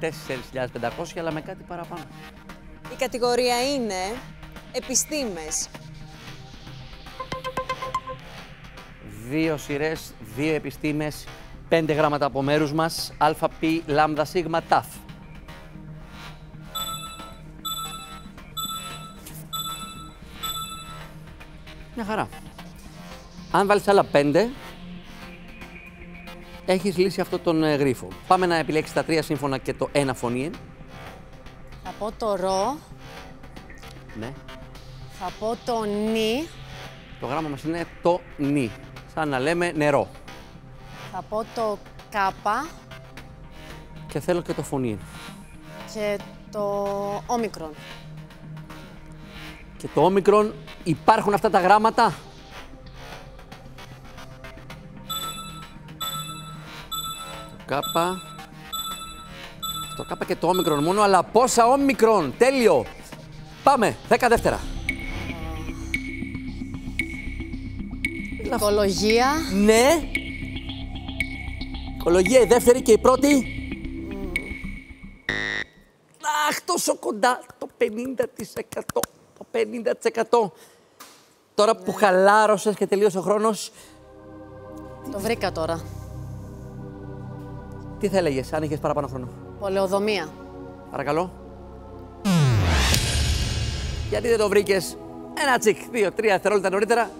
4.500, αλλά με κάτι παραπάνω. Η κατηγορία είναι επιστήμες. Δύο σειρές, δύο επιστήμες, πέντε γράμματα από μέρους μας. Α, π, λάμδα, σίγμα, ταφ. Μια χαρά. Αν βάλεις άλλα πέντε, έχεις λύσει αυτό τον ε, γρίφο. Πάμε να επιλέξεις τα τρία σύμφωνα και το ένα φωνή. Θα πω το ρο, Ναι. θα πω το νι, Το γράμμα μας είναι το νι. Σαν να λέμε νερό. θα πω το κάπα Και θέλω και το φωνή. και το όμικρον. Και το όμικρον υπάρχουν αυτά τα γράμματα; Κάπα. Το κάπα και το όμικρον μόνο, αλλά πόσα όμικρον. Τέλειο. Πάμε. Δέκα δεύτερα. Οικολογία, Ναι. Οικολογία η δεύτερη και η πρώτη. Αχ, τόσο κοντά. Το 50%. Το 50%. Τώρα που χαλάρωσες και τελείωσε ο χρόνος, το βρήκα τώρα. Τι θα έλεγες αν είχες παραπάνω χρόνο; Πολεοδομία. Παρακαλώ. Γιατί δεν το βρήκες; Ένα τσικ, δύο, τρία δευτερόλεπτα νωρίτερα.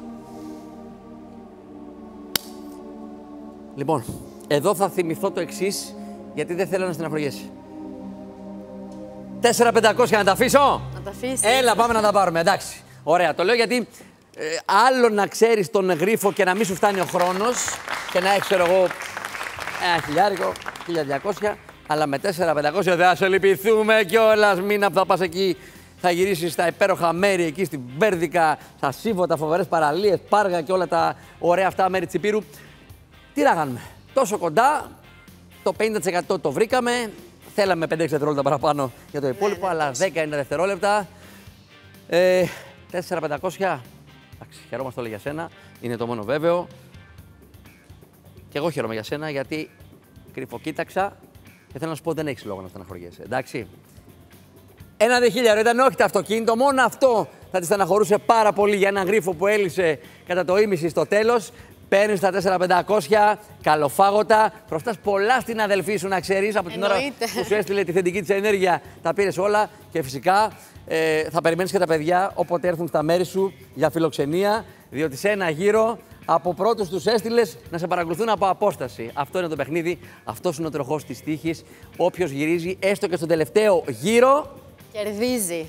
Λοιπόν, εδώ θα θυμηθώ το εξής, γιατί δεν θέλω να στεναχωριέσαι. 4-500 να τα αφήσω; Να τα αφήσεις. Έλα, πάμε να τα πάρουμε. Εντάξει. Ωραία. Το λέω γιατί ε, άλλο να ξέρεις τον γρίφο και να μην σου φτάνει ο χρόνος και να έχεις, ξέρω εγώ, ένα χιλιάρικο, 1200, αλλά με 4-500 δεν θα σε λυπηθούμε κιόλας. Μην θα πας εκεί, θα γυρίσεις στα υπέροχα μέρη εκεί στην Μπέρδικα, στα Σύβοτα, φοβερές παραλίες, Πάργα και όλα τα ωραία αυτά μέρη τη Υπήρου. Τι να κάνουμε. Τόσο κοντά, το 50% το βρήκαμε. Θέλαμε 5-6 δευτερόλεπτα παραπάνω για το υπόλοιπο, ναι, αλλά 10 είναι τα δευτερόλεπτα. Ε, 4-500. Εντάξει, χαιρόμαστε όλοι για σένα. Είναι το μόνο βέβαιο. Και εγώ χαίρομαι για σένα γιατί κρυφοκοίταξα και θέλω να σου πω δεν έχεις λόγο να στεναχωριέσαι. Εντάξει. Ένα διχίλιαρο ήταν όχι το αυτοκίνητο, μόνο αυτό θα τη στεναχωρούσε πάρα πολύ για έναν γρίφο που έλυσε κατά το ίμιση στο τέλος. Παίρνεις τα 4-500, καλοφάγωτα. Προστά πολλά στην αδελφή σου να ξέρεις από την ώρα Εννοείται. που σου έστειλε τη θετική της ενέργεια. Τα πήρες όλα και φυσικά ε, θα περιμένεις και τα παιδιά όποτε έρθουν στα μέρη σου για φιλοξενία. Διότι σε ένα γύρο από πρώτους τους έστειλες να σε παρακολουθούν από απόσταση. Αυτό είναι το παιχνίδι. Αυτός είναι ο τροχός της τύχης. Όποιος γυρίζει έστω και στον τελευταίο γύρο Κερδίζει.